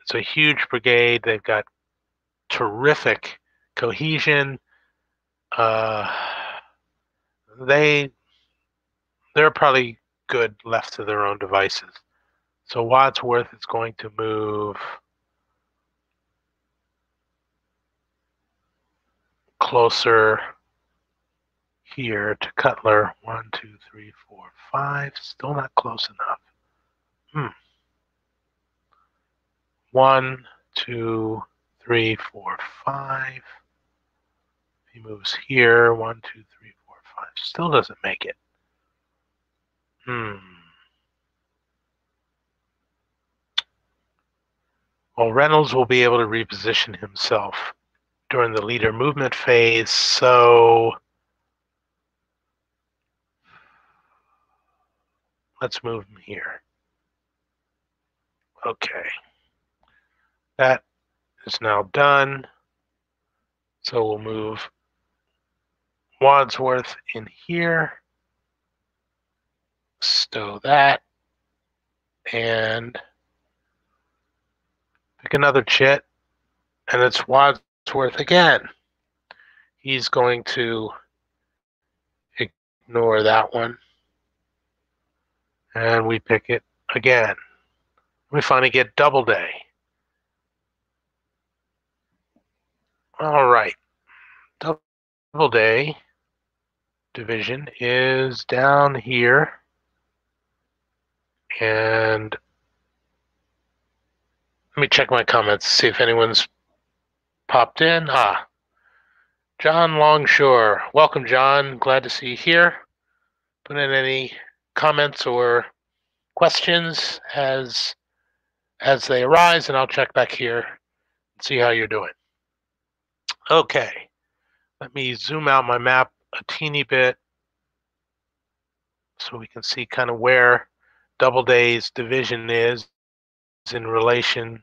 it's a huge brigade. They've got terrific cohesion. Uh, they they're probably good left to their own devices. So Wadsworth is going to move closer here to Cutler. One, two, three, four, five. Still not close enough. Hmm. One, two, three, four, five. He moves here. One, two, three, four, five. Still doesn't make it. Hmm. Well, Reynolds will be able to reposition himself during the leader movement phase, so let's move him here. Okay. That is now done. So we'll move Wadsworth in here. Stow that. And pick another chit. And it's Wadsworth again. He's going to ignore that one. And we pick it again. We finally get Doubleday. All right. Doubleday division is down here. And let me check my comments, see if anyone's popped in. Ah, John Longshore. Welcome, John. Glad to see you here. Put in any comments or questions as as they arise, and I'll check back here and see how you're doing. Okay, let me zoom out my map a teeny bit so we can see kind of where Doubleday's division is in relation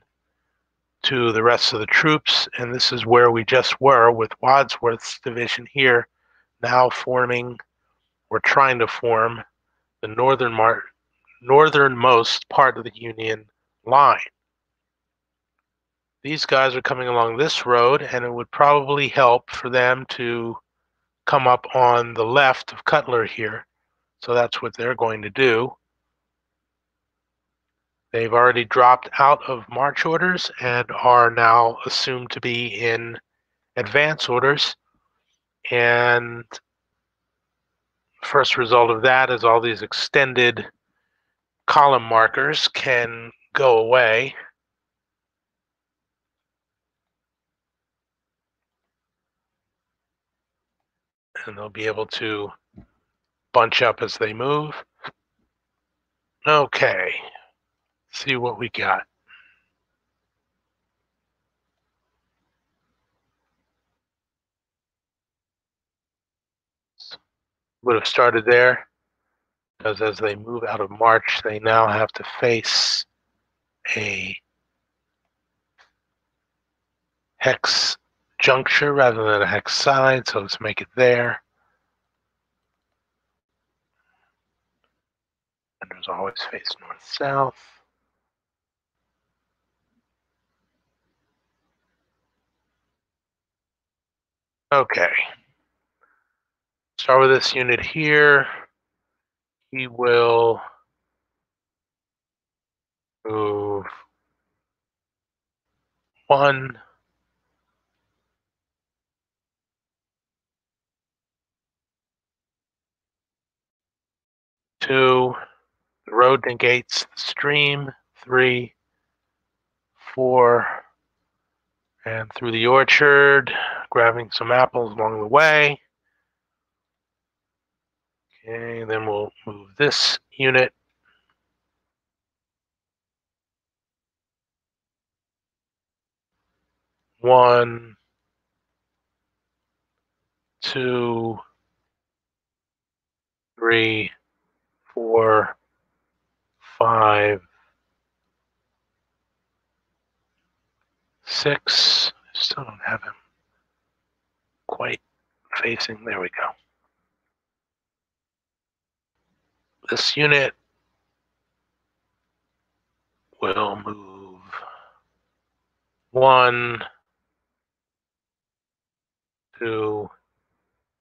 to the rest of the troops. And this is where we just were with Wadsworth's division here, now forming or trying to form the northern mar- northernmost part of the Union line. These guys are coming along this road, and it would probably help for them to come up on the left of Cutler here. So that's what they're going to do. They've already dropped out of march orders and are now assumed to be in advance orders. And first result of that is all these extended column markers can go away. And they'll be able to bunch up as they move. Okay, see what we got. Would have started there because as they move out of March, they now have to face a hex juncture rather than a hex side, so let's make it there. And there's always face north-south. Okay. Start with this unit here. He will move one, two, the road negates the stream, three, four, and through the orchard, grabbing some apples along the way. Okay, then we'll move this unit. One, two, three, four, five, six. Still don't have him quite facing. There we go. This unit will move one, two,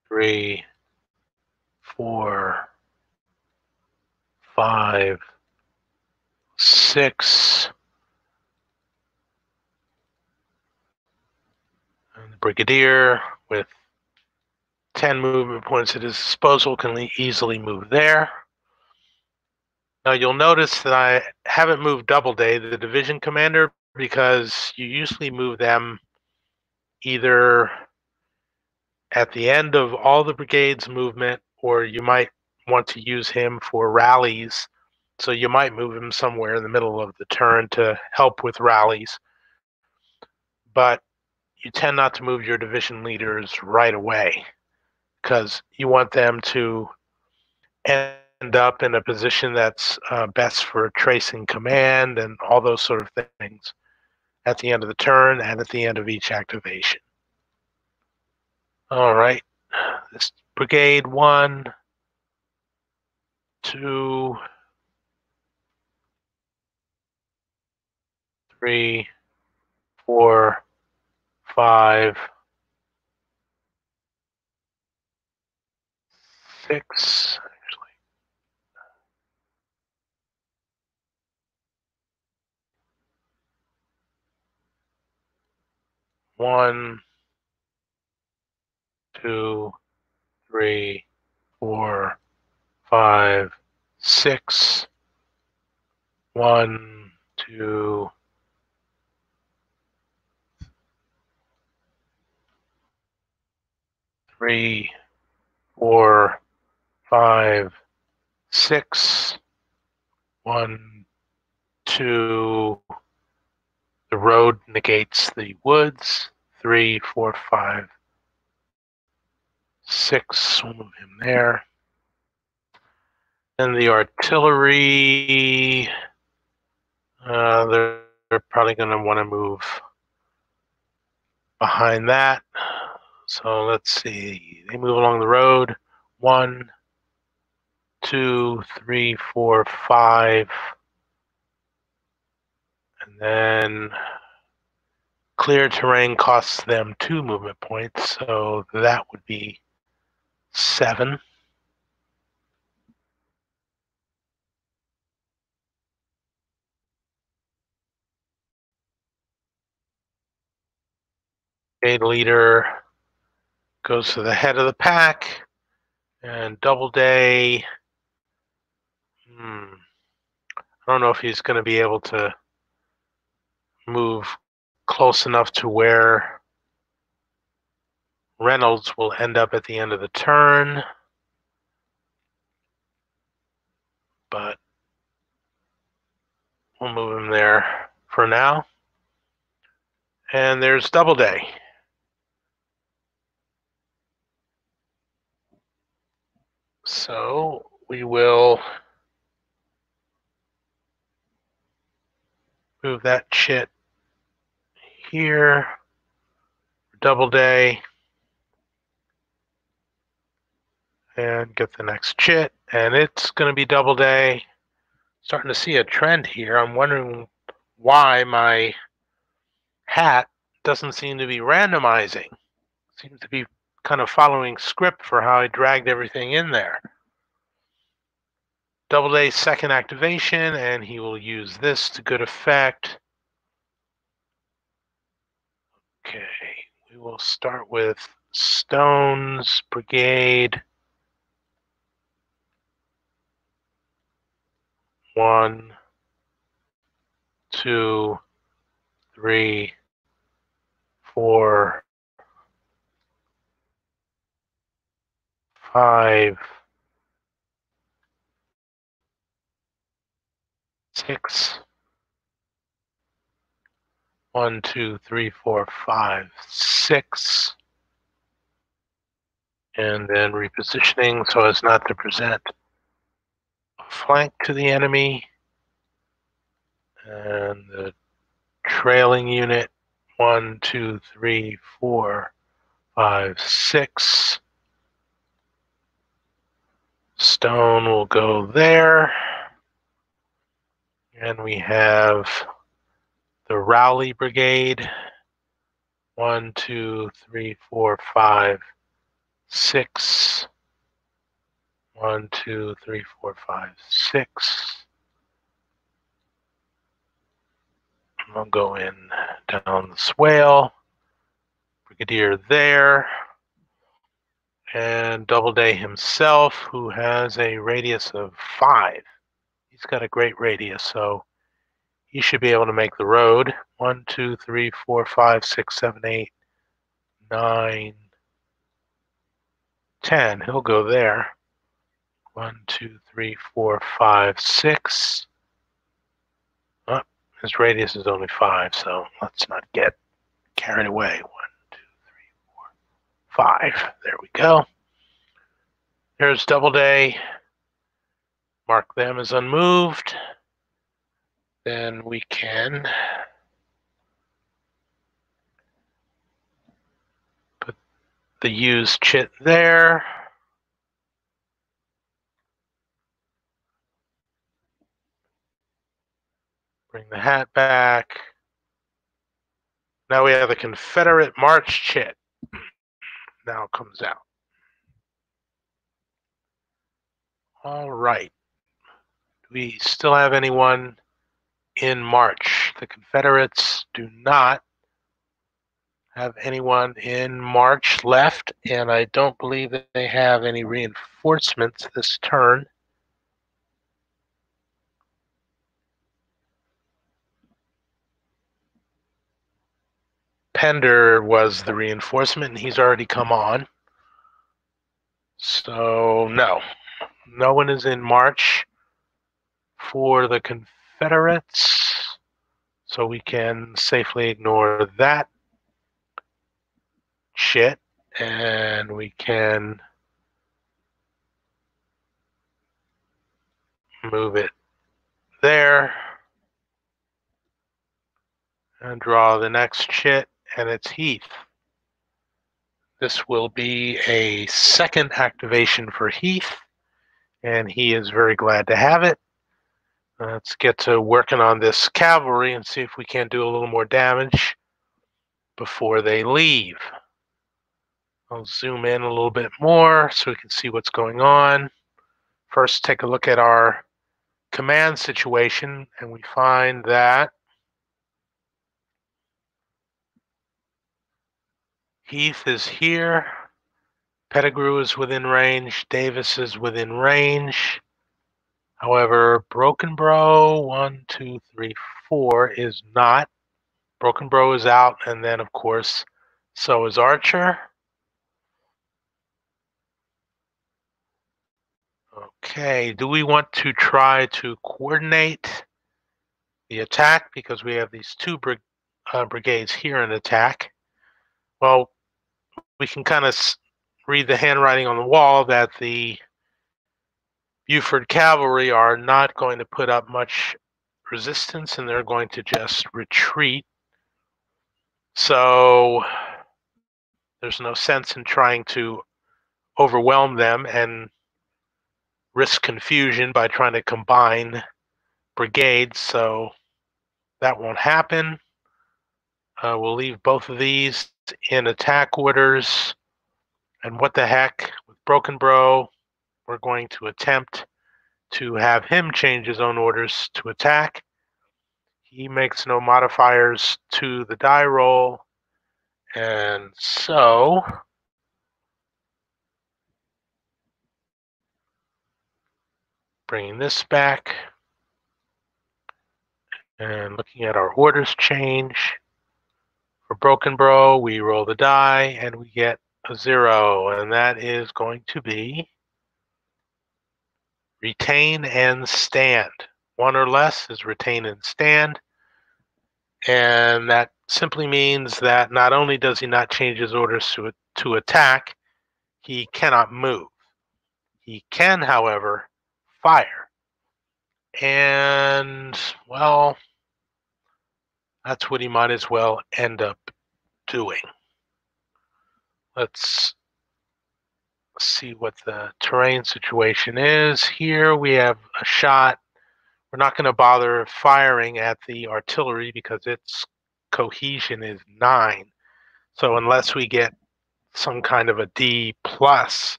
three, four, five, six. And the Brigadier with 10 movement points at his disposal can easily move there. Now you'll notice that I haven't moved Doubleday, the division commander, because you usually move them either at the end of all the brigade's movement, or you might want to use him for rallies. So you might move him somewhere in the middle of the turn to help with rallies. But you tend not to move your division leaders right away because you want them to end up in a position that's uh, best for tracing command and all those sort of things at the end of the turn and at the end of each activation. All right, this brigade one, two, three, four, five, six, actually. One, two, three, four, five, six. One, two, three, four, five, six, one, two. The road negates the woods. Three, four, five, six. We'll move him there. And the artillery, uh, they're, they're probably going to want to move behind that. So let's see. They move along the road. One, two, three, four, five. And then clear terrain costs them two movement points, so that would be seven. Leader goes to the head of the pack. And Doubleday, hmm, I don't know if he's going to be able to move close enough to where Reynolds will end up at the end of the turn. But we'll move him there for now. And there's Doubleday. So we will move that chit here, Doubleday, and get the next chit, and it's going to be Doubleday. Starting to see a trend here. I'm wondering why my hat doesn't seem to be randomizing. Seems to be kind of following script for how I dragged everything in there. Doubleday second activation, and he will use this to good effect. Okay, we will start with Stones Brigade. One, two, three, four, five, six, one, two, three, four, five, six, and then repositioning so as not to present a flank to the enemy. And the trailing unit, one, two, three, four, five, six. Stone will go there. And we have the Rowley Brigade. One, two, three, four, five, six. One, two, three, four, five, six. I'll go in down the swale. Brigadier there and Doubleday himself, who has a radius of five. He's got a great radius, so he should be able to make the road. One, two, three, four, five, six, seven, eight, nine, ten. He'll go there. One, two, three, four, five, six. Oh, his radius is only five, so let's not get carried away five. There we go. There's Doubleday. mark them as unmoved. Then we can put the used chit there. Bring the hat back. Now we have the Confederate March chit. Now comes out. All right. Do we still have anyone in March? The Confederates do not have anyone in March left, and I don't believe that they have any reinforcements this turn. Pender was the reinforcement, and he's already come on. So, no. No one is in March for the Confederates. So we can safely ignore that shit. And we can move it there and draw the next shit and it's Heth. This will be a second activation for Heth, and he is very glad to have it. Let's get to working on this cavalry and see if we can't do a little more damage before they leave. I'll zoom in a little bit more so we can see what's going on. First, take a look at our command situation, and we find that Heth is here. Pettigrew is within range. Davis is within range. However, Brockenbrough, one, two, three, four, is not. Brockenbrough is out, and then, of course, so is Archer. Okay, do we want to try to coordinate the attack because we have these two brig uh, brigades here in attack? Well, we can kind of read the handwriting on the wall that the Buford cavalry are not going to put up much resistance and they're going to just retreat. So there's no sense in trying to overwhelm them and risk confusion by trying to combine brigades. So that won't happen. Uh, we'll leave both of these in attack orders. And what the heck, with Brockenbrough, we're going to attempt to have him change his own orders to attack. He makes no modifiers to the die roll. And so bringing this back and looking at our orders change. For Brockenbrough, we roll the die and we get a zero, and that is going to be retain and stand. One or less is retain and stand. And that simply means that not only does he not change his orders to, to attack, he cannot move. He can, however, fire. And, well, that's what he might as well end up doing. Let's see what the terrain situation is. Here we have a shot. We're not going to bother firing at the artillery because its cohesion is 9. So unless we get some kind of a D plus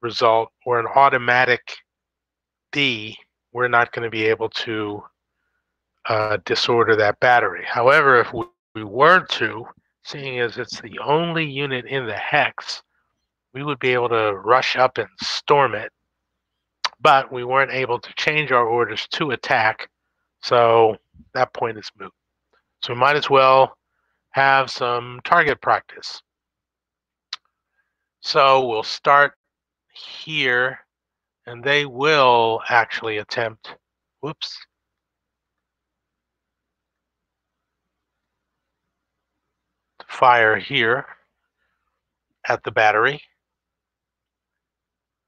result or an automatic D, we're not going to be able to uh, disorder that battery. However, if we, we were to, seeing as it's the only unit in the hex, we would be able to rush up and storm it. But we weren't able to change our orders to attack, so that point is moot. So we might as well have some target practice. So we'll start here, and they will actually attempt, whoops, fire here at the battery.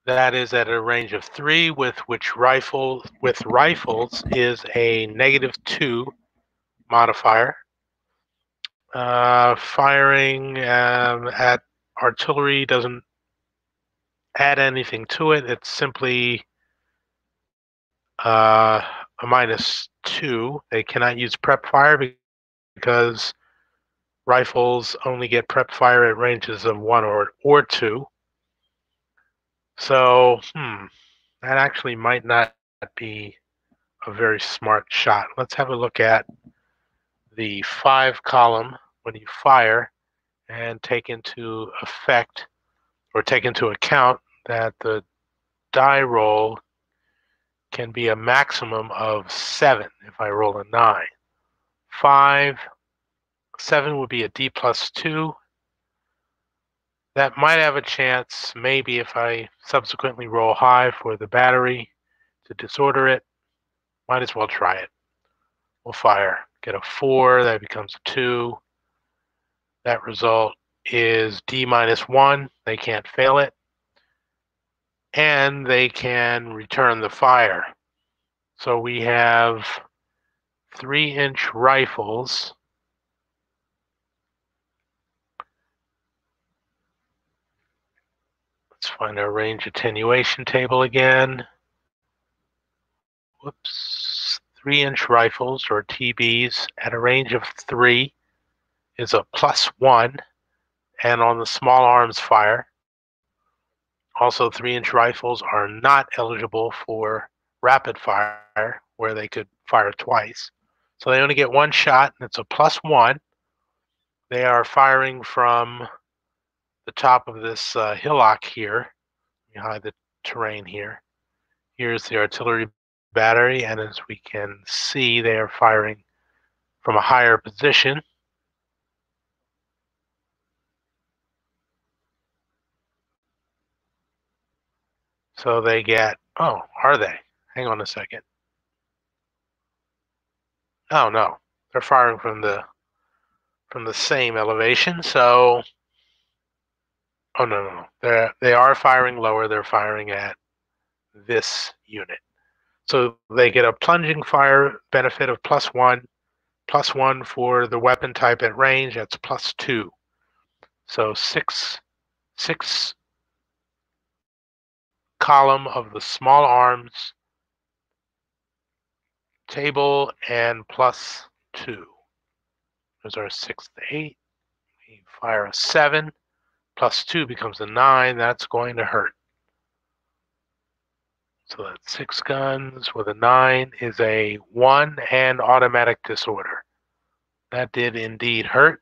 That is at a range of three, with which rifle with rifles is a negative two modifier. Uh, firing um, at artillery doesn't add anything to it. It's simply uh, a minus two. They cannot use prep fire because rifles only get prep fire at ranges of one or or two. So, hmm, that actually might not be a very smart shot. Let's have a look at the five column when you fire and take into effect or take into account that the die roll can be a maximum of seven if I roll a nine. Five, seven would be a D plus two. That might have a chance, maybe if I subsequently roll high for the battery to disorder it. Might as well try it. We'll fire. Get a four, that becomes a two. That result is D minus one. They can't fail it and they can return the fire. So we have three inch rifles. Let's find our range attenuation table again. Whoops. Three inch rifles or TBs at a range of three is a plus one. And on the small arms fire, also, three inch rifles are not eligible for rapid fire, where they could fire twice. So they only get one shot, and it's a plus one. They are firing from the top of this uh, hillock here, behind the terrain here. Here's the artillery battery, and as we can see, they are firing from a higher position. So they get, oh, are they? Hang on a second. Oh no, they're firing from the from the same elevation. So, oh no, no, no, they they are firing lower. They're firing at this unit. So they get a plunging fire benefit of plus one, plus one for the weapon type at range. That's plus two. So six, six column of the small arms table and plus two. There's our sixth eight. We fire a seven, plus two becomes a nine. That's going to hurt. So that's six guns with a nine is a one and automatic disorder. That did indeed hurt.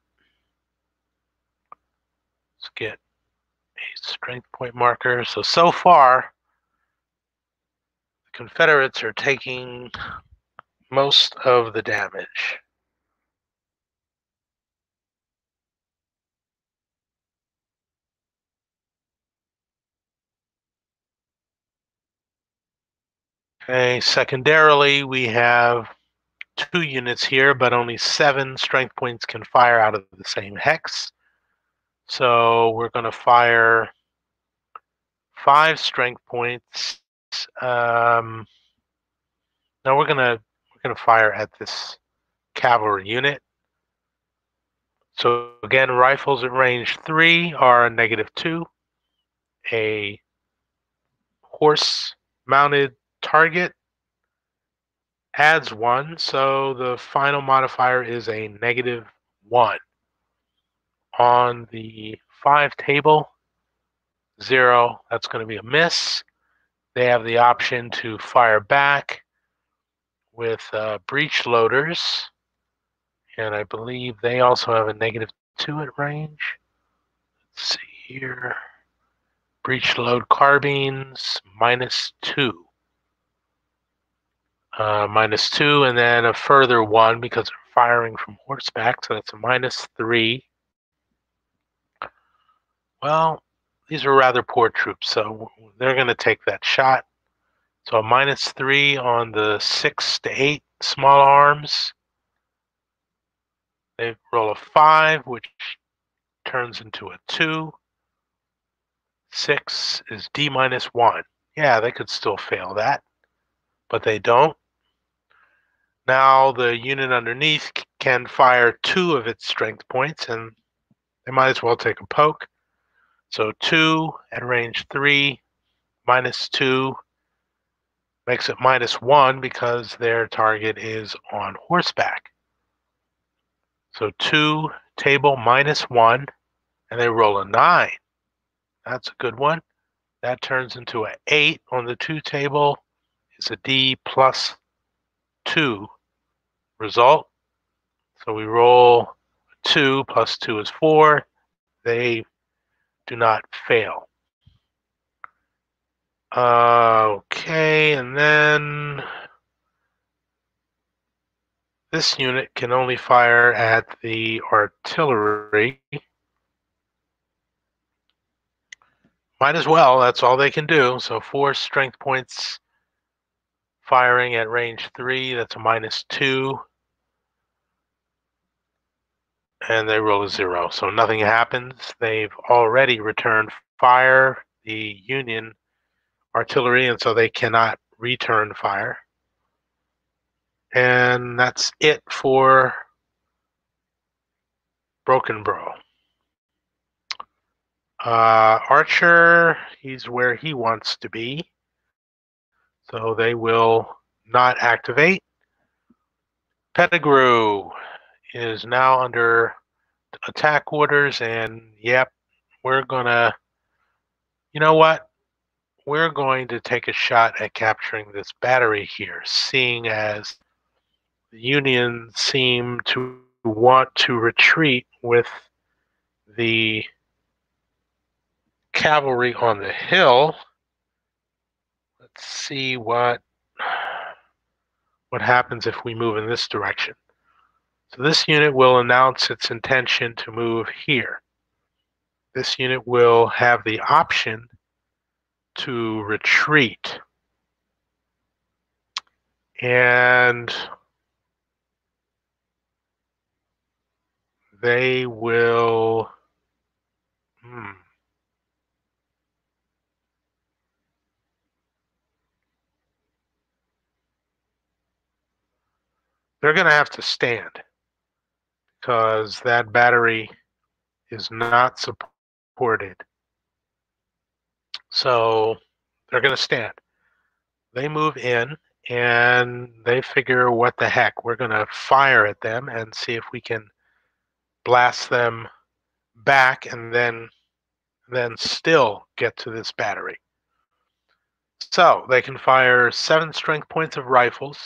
Let's get a strength point marker. So, so far, the Confederates are taking most of the damage. Okay, secondarily, we have two units here, but only seven strength points can fire out of the same hex. So we're going to fire five strength points. Um, now we're gonna we're gonna fire at this cavalry unit. So again, rifles at range three are a negative two. A horse-mounted target adds one, so the final modifier is a negative one on the five table, zero, that's going to be a miss. They have the option to fire back with uh, breech loaders. And I believe they also have a negative two at range. Let's see here. Breech load carbines, minus two. Uh, minus two, and then a further one because they're firing from horseback, so that's a minus three. Well, these are rather poor troops, so they're going to take that shot. So a minus three on the six to eight small arms. They roll a five, which turns into a two. 6 is D minus 1. Yeah, they could still fail that, but they don't. Now the unit underneath can fire two of its strength points, and they might as well take a poke. So 2 at range 3 minus 2 makes it minus 1 because their target is on horseback. So 2 table minus 1, and they roll a 9. That's a good one. That turns into an 8 on the 2 table is a D plus 2 result. So we roll 2 plus 2 is 4. They do not fail. Uh, okay, and then this unit can only fire at the artillery. Might as well, that's all they can do. So four strength points firing at range three, that's a minus two. And they roll a zero, so nothing happens. They've already returned fire, the Union artillery, and so they cannot return fire. And that's it for Brockenbrough. Uh, Archer, he's where he wants to be. So they will not activate. Pettigrew is now under attack orders, and yep, we're gonna, you know what? We're going to take a shot at capturing this battery here, seeing as the Union seem to want to retreat with the cavalry on the hill. Let's see what what happens if we move in this direction. So this unit will announce its intention to move here. This unit will have the option to retreat. And they will. Hmm. They're going to have to stand because that battery is not supported. So they're going to stand. They move in and they figure, what the heck, we're going to fire at them and see if we can blast them back and then then still get to this battery. So they can fire seven strength points of rifles,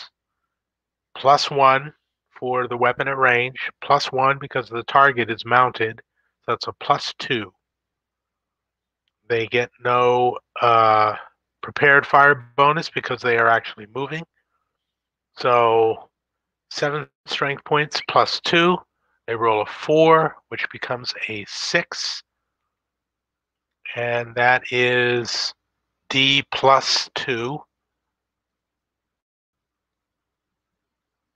plus one for the weapon at range, plus one because the target is mounted. So that's a plus two. They get no uh, prepared fire bonus because they are actually moving. So seven strength points plus two they roll a four, which becomes a six. And that is D plus two.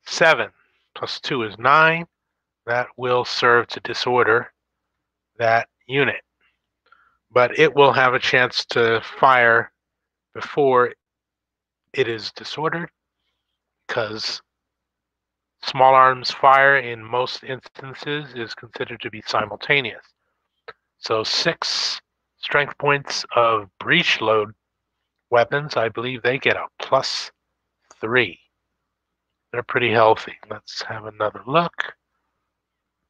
Seven plus two is nine. That will serve to disorder that unit. But it will have a chance to fire before it is disordered because Small arms fire in most instances is considered to be simultaneous. So six strength points of breech load weapons, I believe they get a plus three. They're pretty healthy. Let's have another look.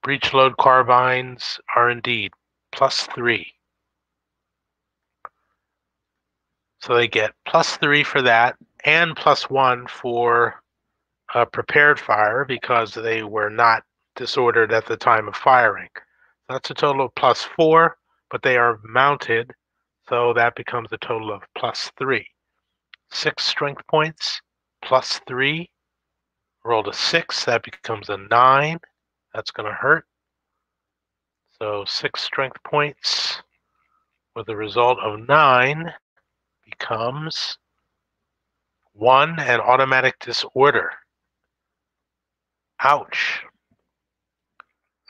Breech load carbines are indeed plus three. So they get plus three for that and plus one for uh, prepared fire because they were not disordered at the time of firing. That's a total of plus four, but they are mounted, so that becomes a total of plus three. Six strength points, plus three. Rolled a six, that becomes a nine. That's going to hurt. So six strength points with a result of nine becomes one and automatic disorder. Ouch.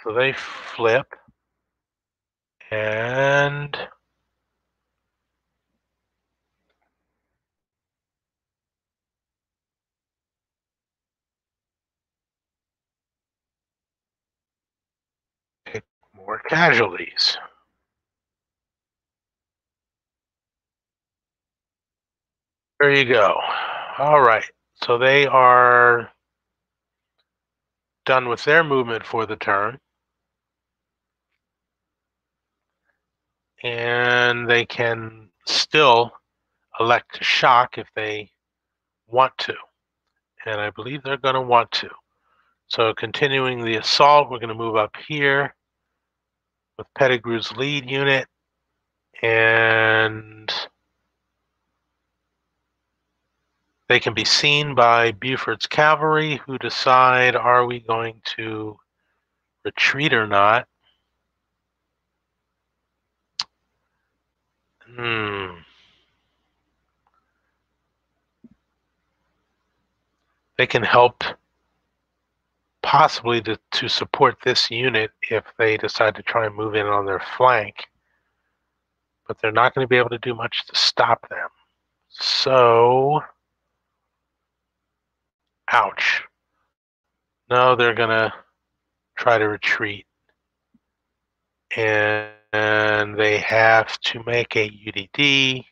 So they flip and More casualties. There you go. All right. So they are done with their movement for the turn. And they can still elect shock if they want to. And I believe they're going to want to. So continuing the assault, we're going to move up here with Pettigrew's lead unit. And they can be seen by Buford's cavalry, who decide are we going to retreat or not. Hmm. They can help possibly to, to support this unit if they decide to try and move in on their flank. But they're not going to be able to do much to stop them. So, ouch. No, they're going to try to retreat. And, and they have to make a UDD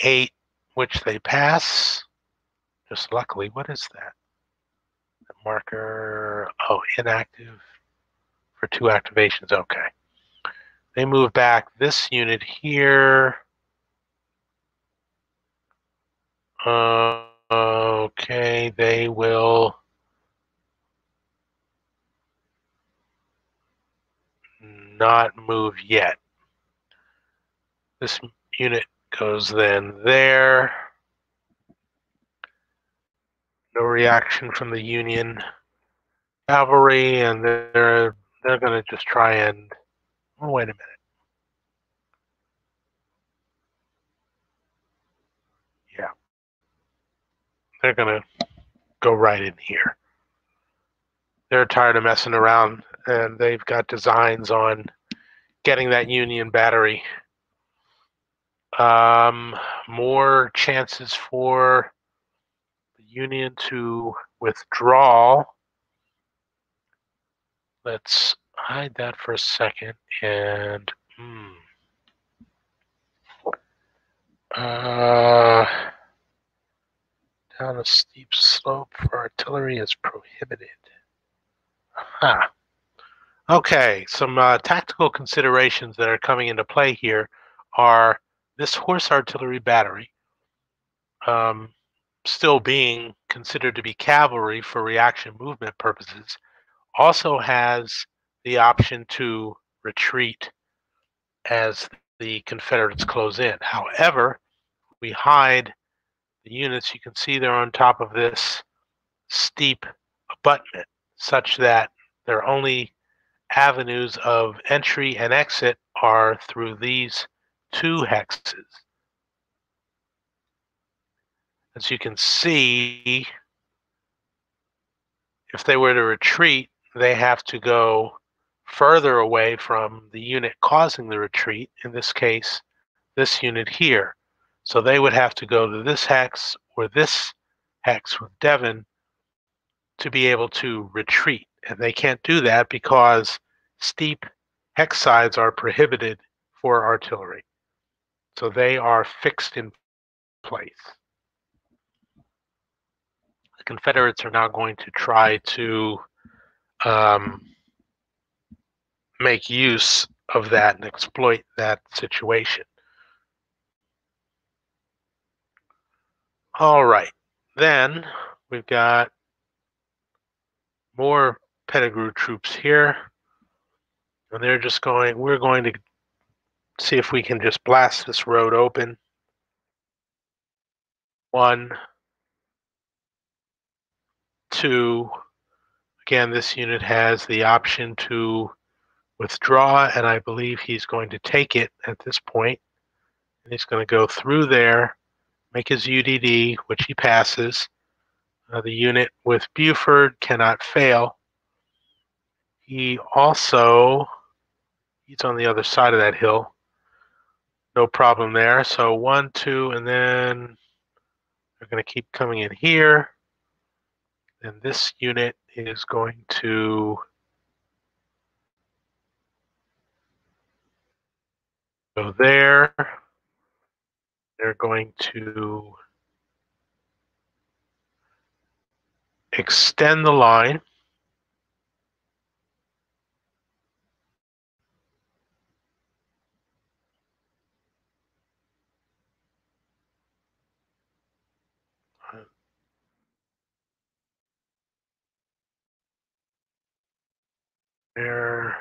8, which they pass. Just luckily, what is that? Marker, oh, inactive for two activations, okay. They move back this unit here. Uh, okay, they will not move yet. This unit goes then there. No reaction from the Union cavalry, and they're they're going to just try and. Oh, wait a minute. Yeah, they're going to go right in here. They're tired of messing around, and they've got designs on getting that Union battery. Um, more chances for Union to withdraw. Let's hide that for a second and hmm. Uh, down a steep slope for artillery is prohibited. Aha. Okay, some uh, tactical considerations that are coming into play here are this horse artillery battery. Um, still being considered to be cavalry for reaction movement purposes, also has the option to retreat as the Confederates close in. However, we hide the units. You can see they're on top of this steep abutment, such that their only avenues of entry and exit are through these two hexes. As you can see, if they were to retreat, they have to go further away from the unit causing the retreat, in this case, this unit here. So they would have to go to this hex or this hex with Devon to be able to retreat. And they can't do that because steep hex sides are prohibited for artillery. So they are fixed in place Confederates are now going to try to um, make use of that and exploit that situation. All right, then we've got more Pettigrew troops here. And they're just going, we're going to see if we can just blast this road open. One, two, again, this unit has the option to withdraw, and I believe he's going to take it at this point. And he's going to go through there, make his UDD, which he passes. Uh, the unit with Buford cannot fail. He also, he's on the other side of that hill. No problem there. So one, two, and then they're going to keep coming in here and this unit is going to go there. They're going to extend the line. There.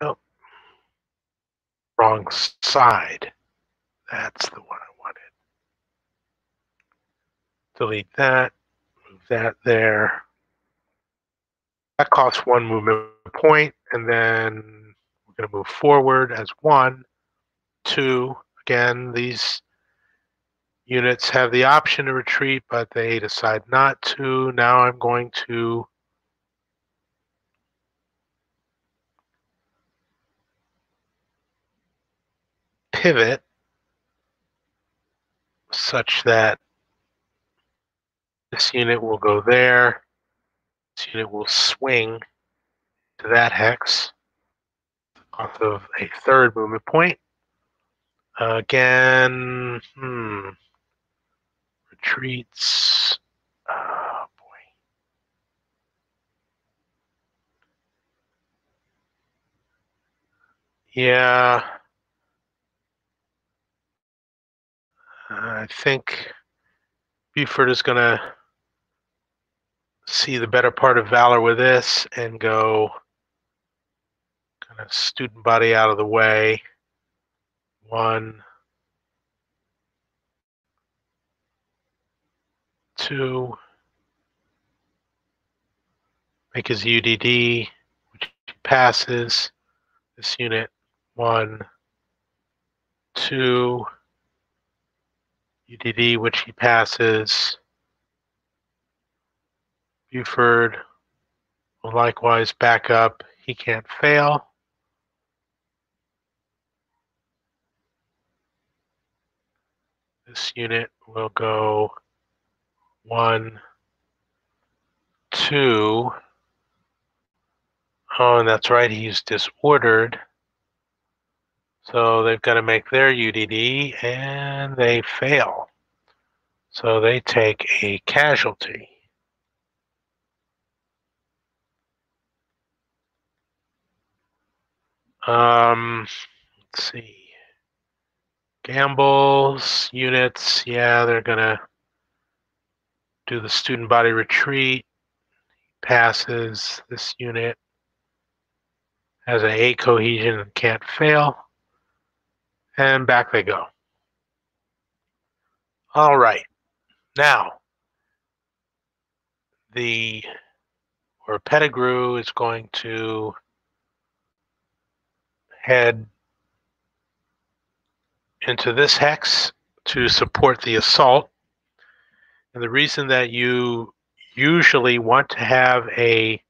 Oh, wrong side. That's the one I wanted. Delete that, move that there. That costs one movement point, and then we're going to move forward as one, two. Again, these units have the option to retreat, but they decide not to. Now I'm going to pivot such that this unit will go there, this unit will swing to that hex off of a third movement point. Again, hmm, retreats. Oh boy. Yeah. I think Buford is going to see the better part of valor with this and go kind of student body out of the way. One, two, make his UDD, which passes this unit. One, two, UDD, which he passes. Buford will likewise back up. He can't fail. This unit will go one, two. Oh, and that's right, he's disordered. So they've got to make their UDD and they fail. So they take a casualty. Um, let's see. Gamble's units, yeah, they're going to do the student body retreat. Passes this unit has an A cohesion and can't fail. And back they go. All right. Now, the or Pettigrew is going to head into this hex to support the assault. And the reason that you usually want to have a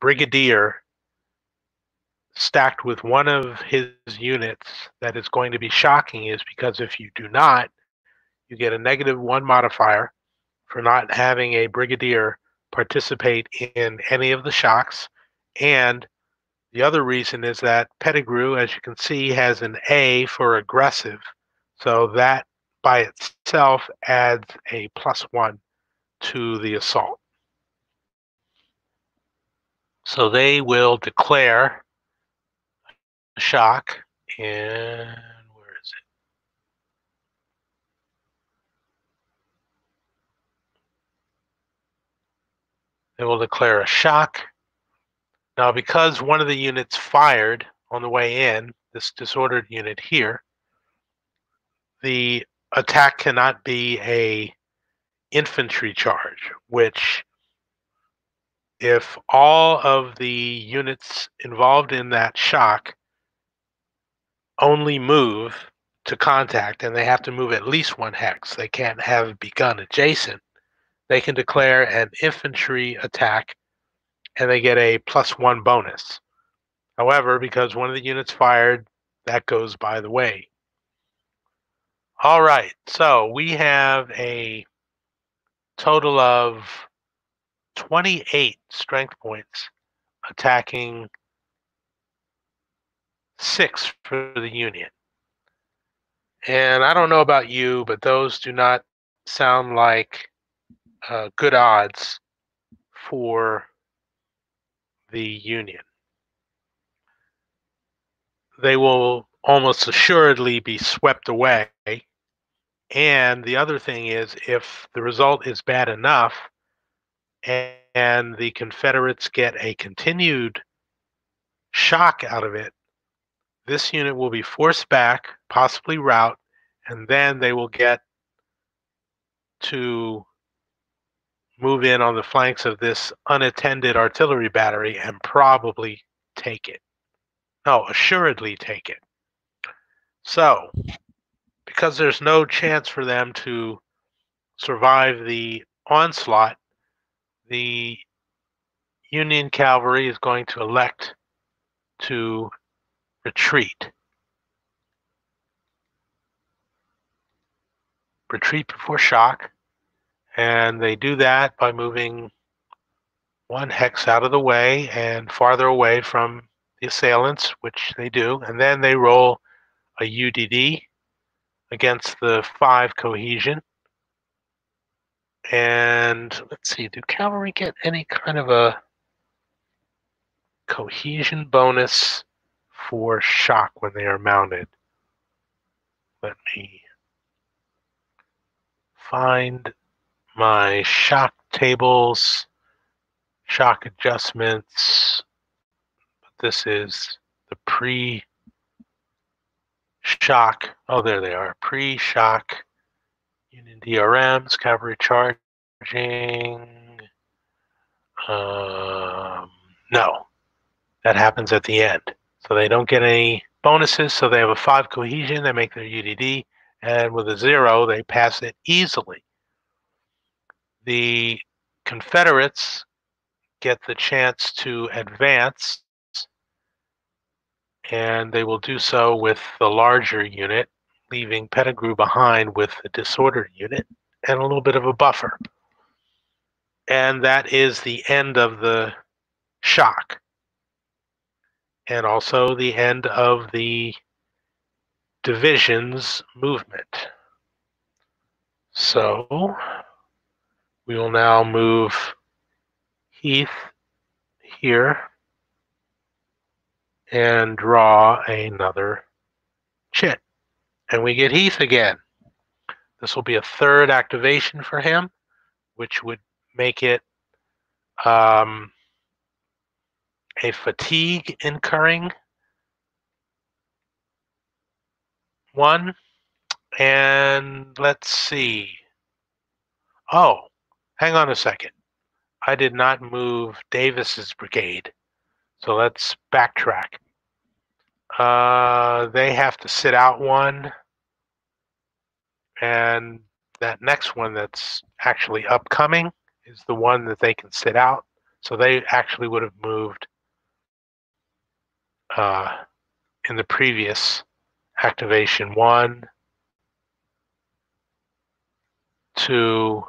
brigadier stacked with one of his units that is going to be shocking is because if you do not, you get a negative one modifier for not having a brigadier participate in any of the shocks. And the other reason is that Pettigrew, as you can see, has an A for aggressive. So that by itself adds a plus one to the assault. So they will declare a shock and where is it? They will declare a shock. Now, because one of the units fired on the way in, this disordered unit here, the attack cannot be a infantry charge, which if all of the units involved in that shock only move to contact and they have to move at least one hex. They can't have begun adjacent. They can declare an infantry attack and they get a plus one bonus. However, because one of the units fired, that goes by the way. All right, so we have a total of 28 strength points, attacking six for the Union. And I don't know about you, but those do not sound like uh, good odds for the Union. They will almost assuredly be swept away. And the other thing is, if the result is bad enough and, and the Confederates get a continued shock out of it, this unit will be forced back, possibly rout, and then they will get to move in on the flanks of this unattended artillery battery and probably take it. No, assuredly take it. So, because there's no chance for them to survive the onslaught, the Union cavalry is going to elect to retreat. Retreat before shock. And they do that by moving one hex out of the way and farther away from the assailants, which they do. And then they roll a UDD against the five cohesion. And let's see, do cavalry get any kind of a cohesion bonus for shock when they are mounted? Let me find my shock tables, shock adjustments. This is the pre shock. Oh, there they are. Pre shock Union DRMs, cavalry charging. Um, no, that happens at the end. So they don't get any bonuses. So they have a five cohesion. They make their UDD. And with a zero, they pass it easily. The Confederates get the chance to advance and they will do so with the larger unit, leaving Pettigrew behind with the disordered unit and a little bit of a buffer. And that is the end of the shock. And also the end of the division's movement. So we will now move Heth here and draw another chit. And we get Heth again. This will be a third activation for him, which would make it um, a fatigue incurring one. And let's see. Oh, hang on a second. I did not move Davis's brigade. So let's backtrack. Uh, they have to sit out one. And that next one that's actually upcoming is the one that they can sit out. So they actually would have moved uh, in the previous activation one, two,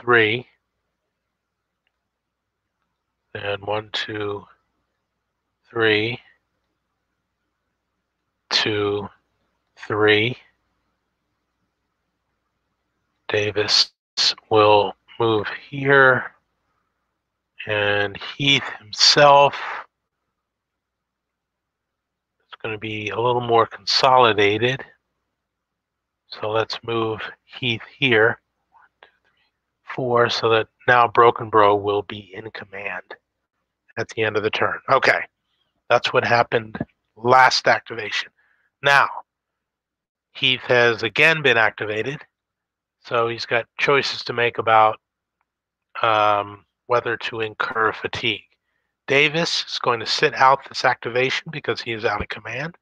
three and one, two, three, two, three. Davis will move here, and Heth himself is going to be a little more consolidated. So let's move Heth here, one, two, three, four, so that now Brockenbrough will be in command at the end of the turn. Okay, that's what happened last activation. Now, Heth has again been activated, so he's got choices to make about um, whether to incur fatigue. Davis is going to sit out this activation because he is out of command.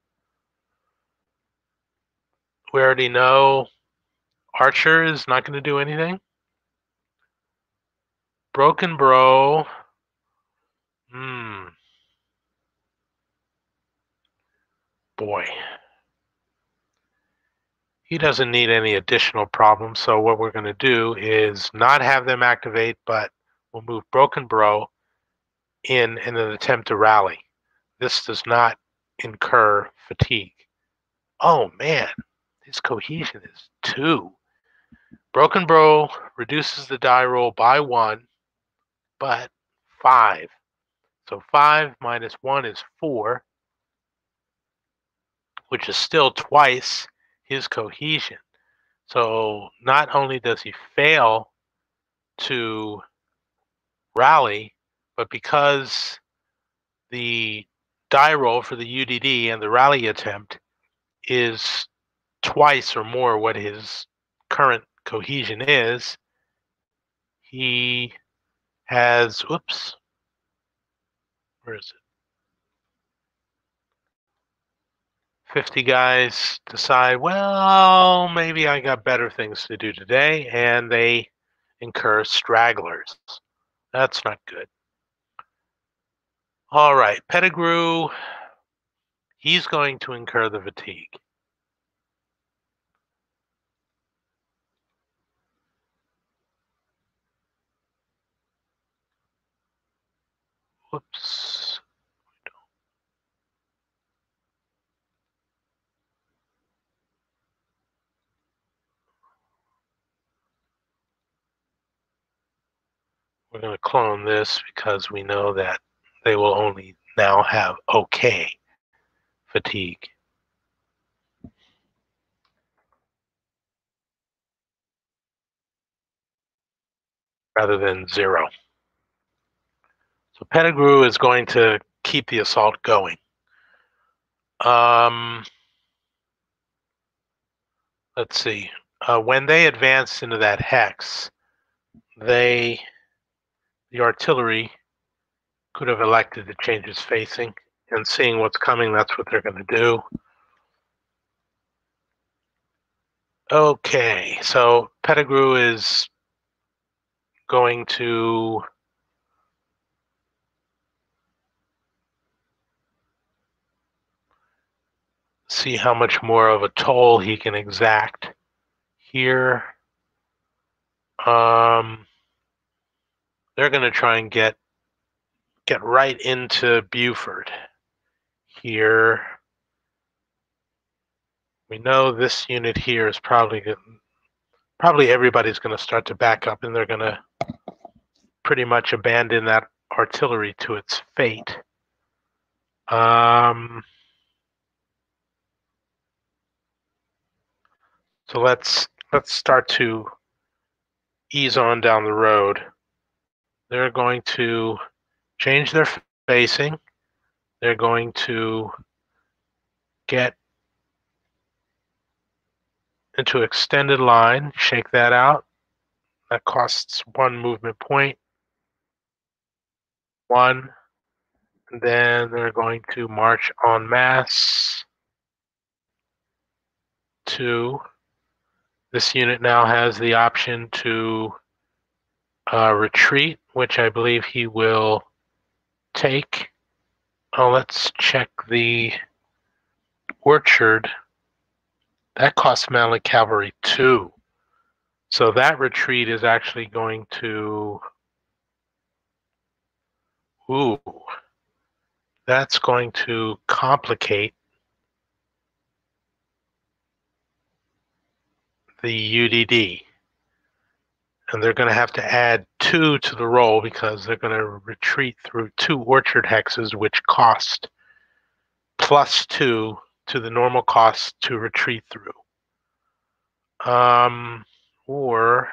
We already know Archer is not going to do anything. Brockenbrough Hmm. Boy. he doesn't need any additional problems. So what we're going to do is not have them activate, but we'll move Brockenbrough in in an attempt to rally. This does not incur fatigue. Oh man, his cohesion is two. Brockenbrough reduces the die roll by one, but five. So five minus one is four, which is still twice his cohesion. So not only does he fail to rally, but because the die roll for the UDD and the rally attempt is twice or more what his current cohesion is, he has, oops, where is it? 50 guys decide, well, maybe I got better things to do today, and they incur stragglers. That's not good. All right, Pettigrew, he's going to incur the fatigue. Whoops. We're going to clone this because we know that they will only now have okay fatigue. rather than zero. So Pettigrew is going to keep the assault going. Um, let's see. Uh, when they advance into that hex, they, the artillery, could have elected to change its facing. And seeing what's coming, that's what they're going to do. Okay, so Pettigrew is going to see how much more of a toll he can exact here. Um, they're going to try and get get right into Buford here. We know this unit here is probably. Probably everybody's going to start to back up and they're going to pretty much abandon that artillery to its fate. Um, so let's let's start to ease on down the road. They're going to change their facing. They're going to get into extended line, shake that out. That costs one movement point. One. And then they're going to march en masse. Two. This unit now has the option to uh, retreat, which I believe he will take. Oh, let's check the orchard. That costs Mounted Cavalry two. So that retreat is actually going to. Ooh. That's going to complicate the UDD and they're going to have to add two to the roll because they're going to retreat through two orchard hexes, which cost plus two to the normal cost to retreat through. Um, or,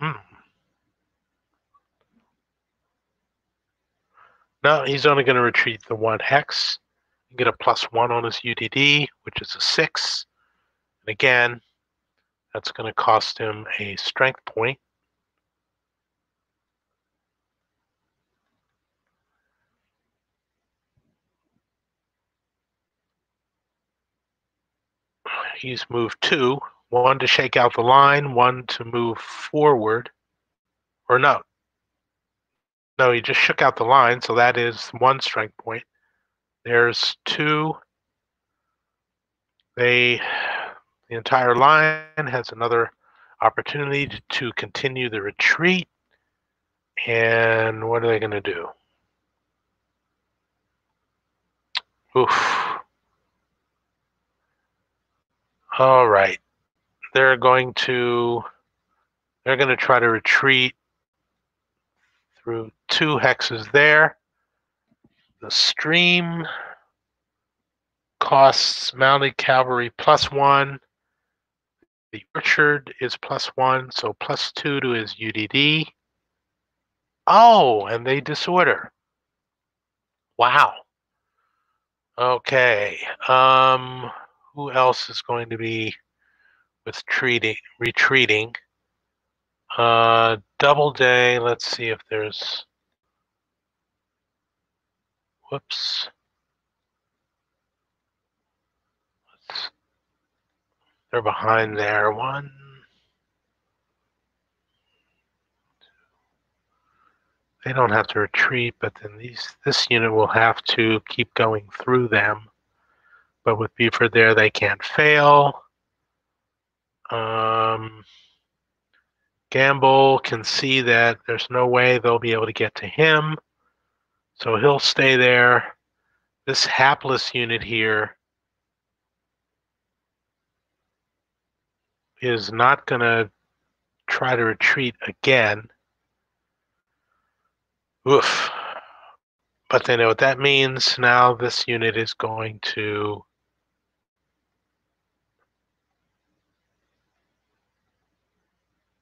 hmm. No, he's only going to retreat the one hex and get a plus one on his UDD, which is a six. And again, that's going to cost him a strength point. He's moved two, one to shake out the line, one to move forward. Or no. No, he just shook out the line, so that is one strength point. There's two They, the entire line has another opportunity to, continue the retreat. And what are they going to do? Oof. All right. They're going to they're going to try to retreat through two hexes there. The stream costs mounted cavalry plus one. The orchard is plus one, so plus two to his UDD. Oh, and they disorder. Wow. Okay. Um, who else is going to be with treating retreating? Uh, Doubleday. Let's see if there's. Whoops. Let's, they're behind there. One. They don't have to retreat, but then these this unit will have to keep going through them. But with Buford there, they can't fail. Um, Gamble can see that there's no way they'll be able to get to him. So he'll stay there. This hapless unit here is not going to try to retreat again. Oof. But they know what that means. Now this unit is going to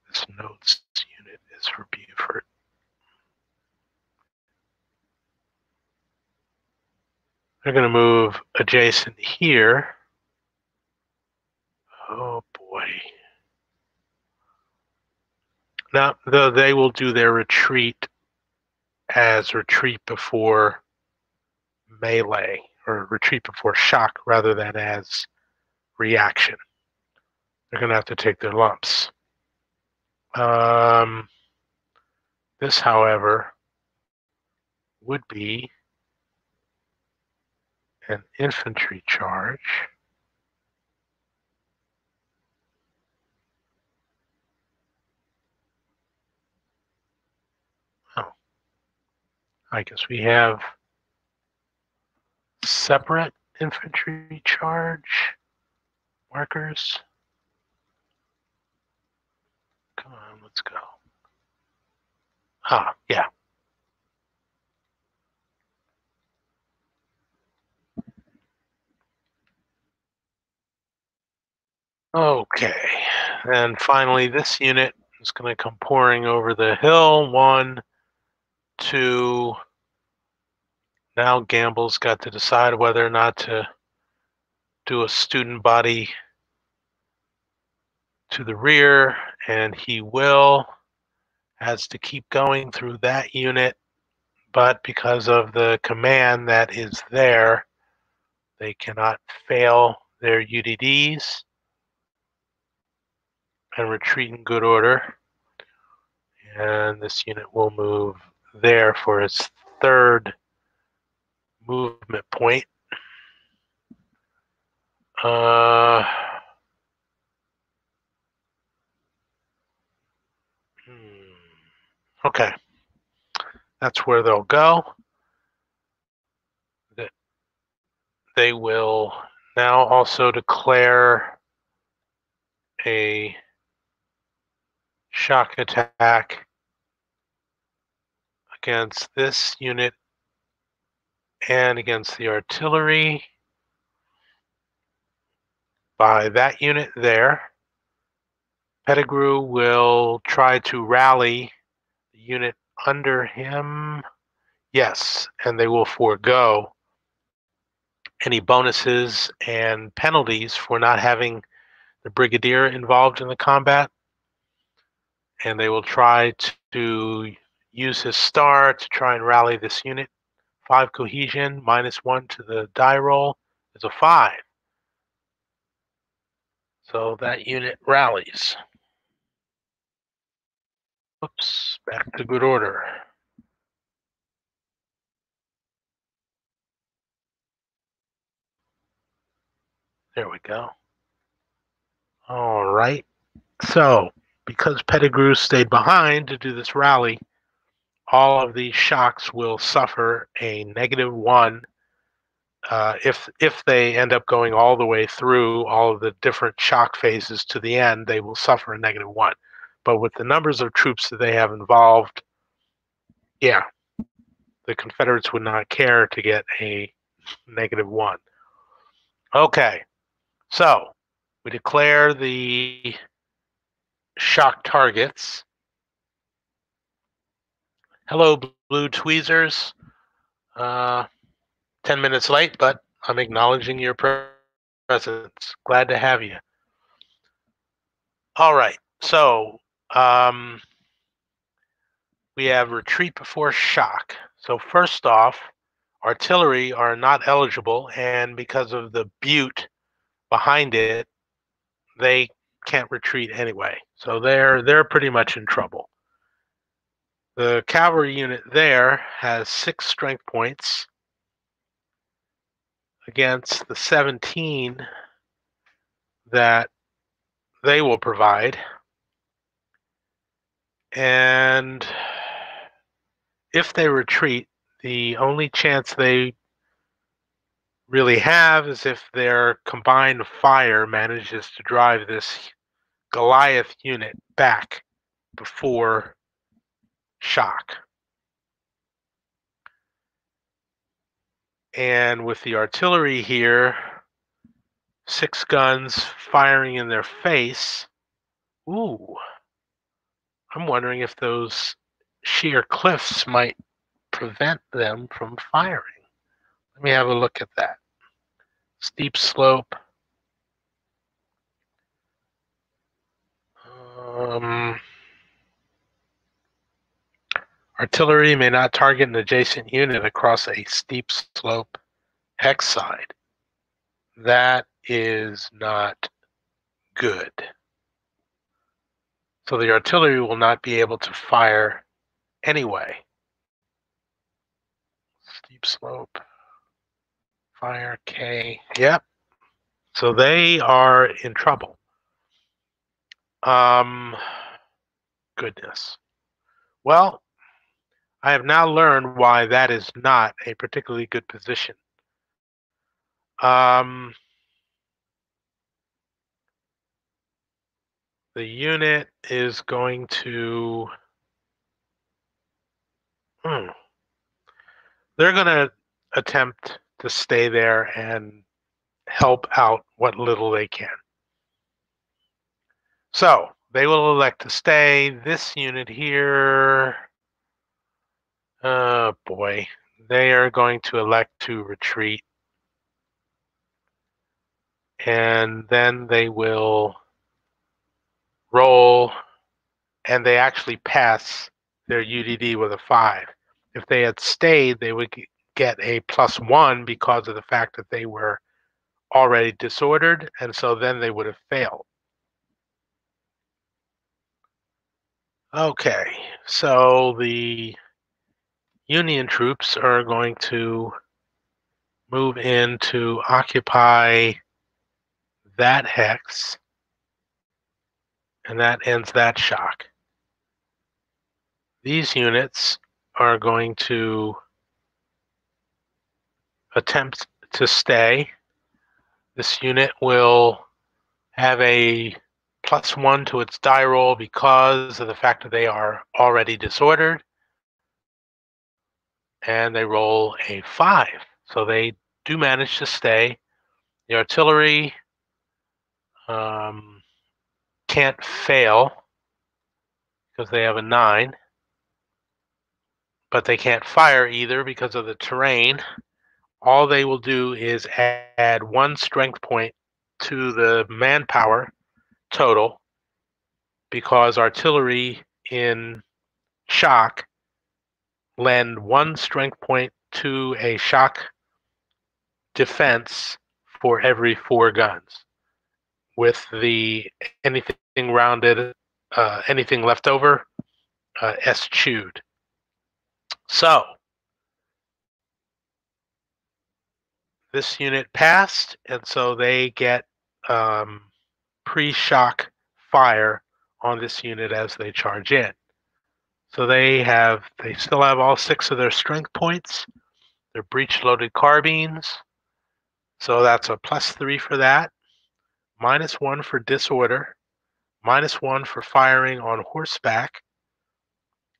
this notes unit is for Buford. They're going to move adjacent here. Oh boy. Now, though they will do their retreat as retreat before melee or retreat before shock rather than as reaction. They're going to have to take their lumps. Um, this, however, would be an infantry charge. Oh, I guess we have separate infantry charge markers. Come on, let's go. Ah, yeah. Okay, and finally this unit is going to come pouring over the hill. One, two. Now Gamble's got to decide whether or not to do a student body to the rear, and he will. Has to keep going through that unit, but because of the command that is there, they cannot fail their UDDs and retreat in good order. And this unit will move there for its third movement point. Uh, hmm, okay, that's where they'll go. They will now also declare a shock attack against this unit and against the artillery by that unit there. Pettigrew will try to rally the unit under him. Yes, and they will forego any bonuses and penalties for not having the brigadier involved in the combat. And they will try to use his star to try and rally this unit. Five cohesion, minus one to the die roll is a five. So that unit rallies. Oops, back to good order. There we go. All right. So, because Pettigrew stayed behind to do this rally, all of these shocks will suffer a negative one uh, if if they end up going all the way through all of the different shock phases to the end, they will suffer a negative one. But with the numbers of troops that they have involved, yeah, the Confederates would not care to get a negative one. Okay, so we declare the shock targets. Hello, blue tweezers. Uh, 10 minutes late, but I'm acknowledging your presence. Glad to have you. All right, so um, we have retreat before shock. So first off, artillery are not eligible, and because of the butte behind it, they can't retreat anyway. So they're they're pretty much in trouble. The cavalry unit there has six strength points against the 17 that they will provide. And if they retreat, the only chance they really have is if their combined fire manages to drive this Goliath unit back before shock. And with the artillery here, six guns firing in their face. Ooh. I'm wondering if those sheer cliffs might prevent them from firing. Let me have a look at that. Steep slope. Um, Artillery may not target an adjacent unit across a steep slope hex side. That is not good. So the artillery will not be able to fire anyway. Steep slope, fire K. Yep. So they are in trouble. Um, goodness. Well, I have now learned why that is not a particularly good position. Um, the unit is going to. Hmm, they're going to attempt to stay there and help out what little they can. So they will elect to stay. This unit here Oh boy, they are going to elect to retreat. And then they will roll, and they actually pass their UDD with a five. If they had stayed, they would get a plus one because of the fact that they were already disordered, and so then they would have failed. Okay, so the Union troops are going to move in to occupy that hex, and that ends that shock. These units are going to attempt to stay. This unit will have a plus one to its die roll because of the fact that they are already disordered and they roll a five. So they do manage to stay. The artillery um, can't fail because they have a nine, but they can't fire either because of the terrain. All they will do is add one strength point to the manpower total because artillery in shock lend one strength point to a shock defense for every four guns. With the anything rounded, uh, anything left over, uh, eschewed. So this unit passed, and so they get um, pre-shock fire on this unit as they charge in. So they have, they still have all six of their strength points. They're breech-loaded carbines. So that's a plus three for that. Minus one for disorder. Minus one for firing on horseback.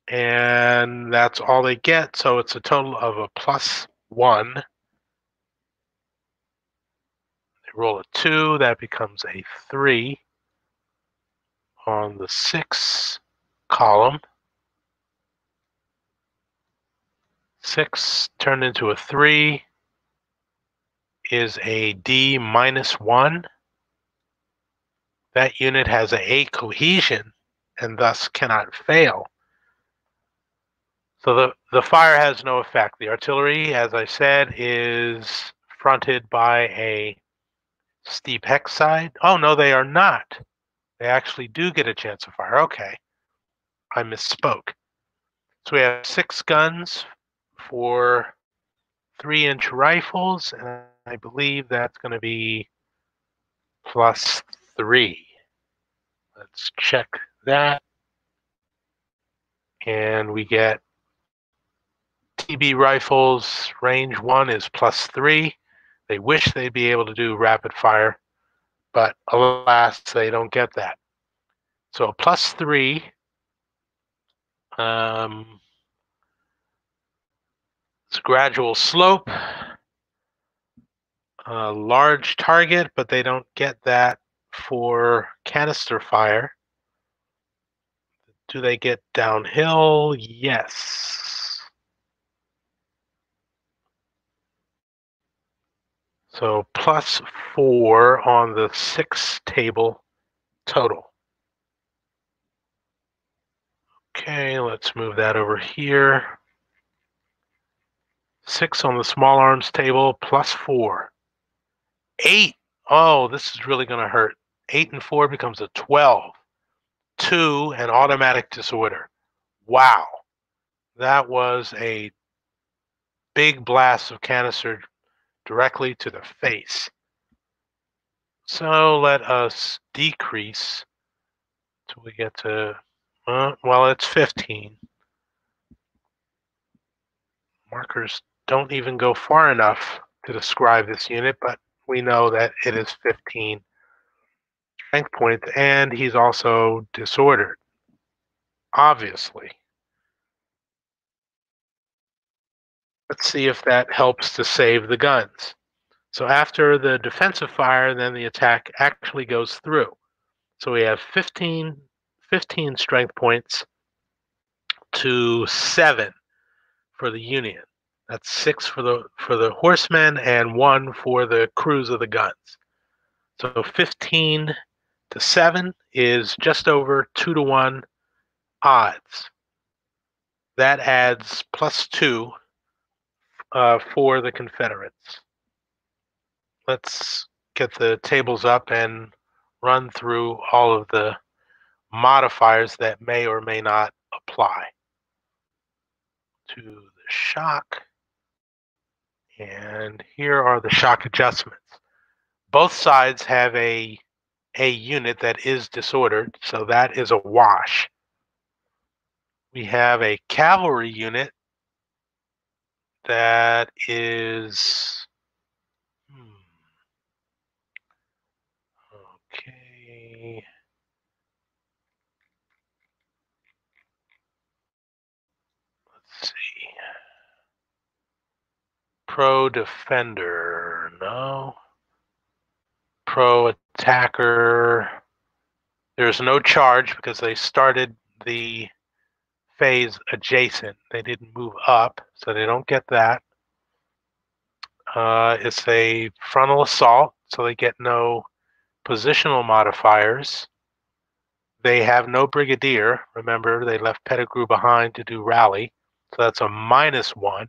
And that's all they get. So it's a total of a plus one. They roll a two, that becomes a three on the six column. Six turned into a three is a D minus one. That unit has a A cohesion and thus cannot fail. So the, the fire has no effect. The artillery, as I said, is fronted by a steep hex side. Oh, no, they are not. They actually do get a chance of fire. Okay. I misspoke. So we have six guns for three inch rifles, and I believe that's going to be plus three. Let's check that. And we get TB rifles, range one is plus three. They wish they'd be able to do rapid fire, but alas, they don't get that. So plus three. Um, it's a gradual slope. A large target, but they don't get that for canister fire. Do they get downhill? Yes. So plus four on the six table total. Okay, let's move that over here. Six on the small arms table, plus four. Eight. Oh, this is really going to hurt. Eight and four becomes a 12. Two, an automatic disorder. Wow. That was a big blast of canister directly to the face. So let us decrease till we get to, uh, well, it's 15. Markers don't even go far enough to describe this unit, but we know that it is 15 strength points, and he's also disordered, obviously. Let's see if that helps to save the guns. So after the defensive fire, then the attack actually goes through. So we have 15, 15 strength points to seven for the Union. That's six for the for the horsemen and one for the crews of the guns. So 15 to 7 is just over 2 to 1 odds. That adds plus 2 uh, for the Confederates. Let's get the tables up and run through all of the modifiers that may or may not apply to the shock. And here are the shock adjustments. Both sides have a, a unit that is disordered, so that is a wash. We have a cavalry unit that is hmm, okay. Let's see. Pro defender, no. Pro attacker. There's no charge because they started the phase adjacent. They didn't move up, so they don't get that. Uh, it's a frontal assault, so they get no positional modifiers. They have no brigadier. Remember, they left Pettigrew behind to do rally, so that's a minus one.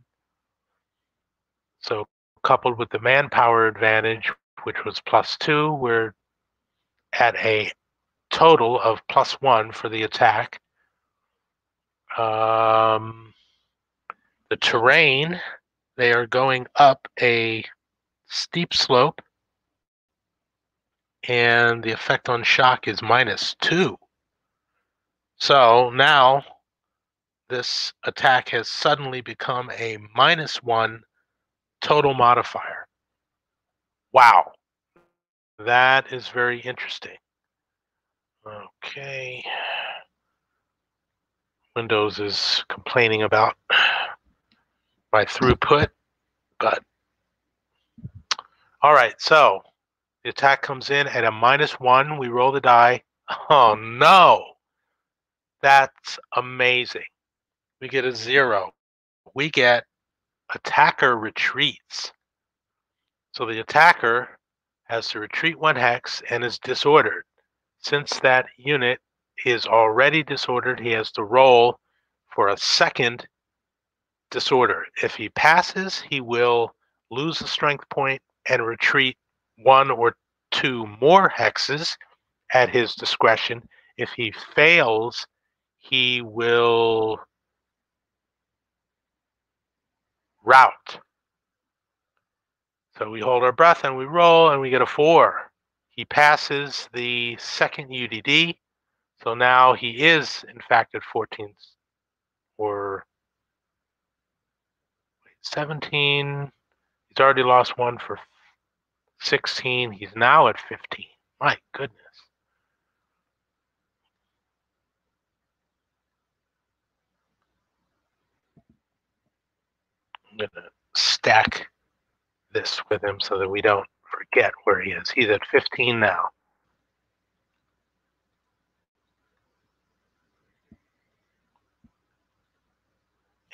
So coupled with the manpower advantage, which was plus two, we're at a total of plus one for the attack. Um, the terrain, they are going up a steep slope. And the effect on shock is minus two. So now this attack has suddenly become a minus one total modifier. Wow. That is very interesting. Okay. Windows is complaining about *sighs* my throughput, but all right, so the attack comes in at a minus one. We roll the die. *laughs* Oh no, that's amazing. We get a zero. We get attacker retreats. So the attacker has to retreat one hex and is disordered. Since that unit is already disordered, he has to roll for a second disorder. If he passes, he will lose a strength point and retreat one or two more hexes at his discretion. If he fails, he will rout. So we hold our breath and we roll and we get a four. He passes the second UDD. So now he is, in fact, at 14 or 17. He's already lost one for 16. He's now at 15. My goodness. I'm going to stack this with him so that we don't forget where he is. He's at 15 now.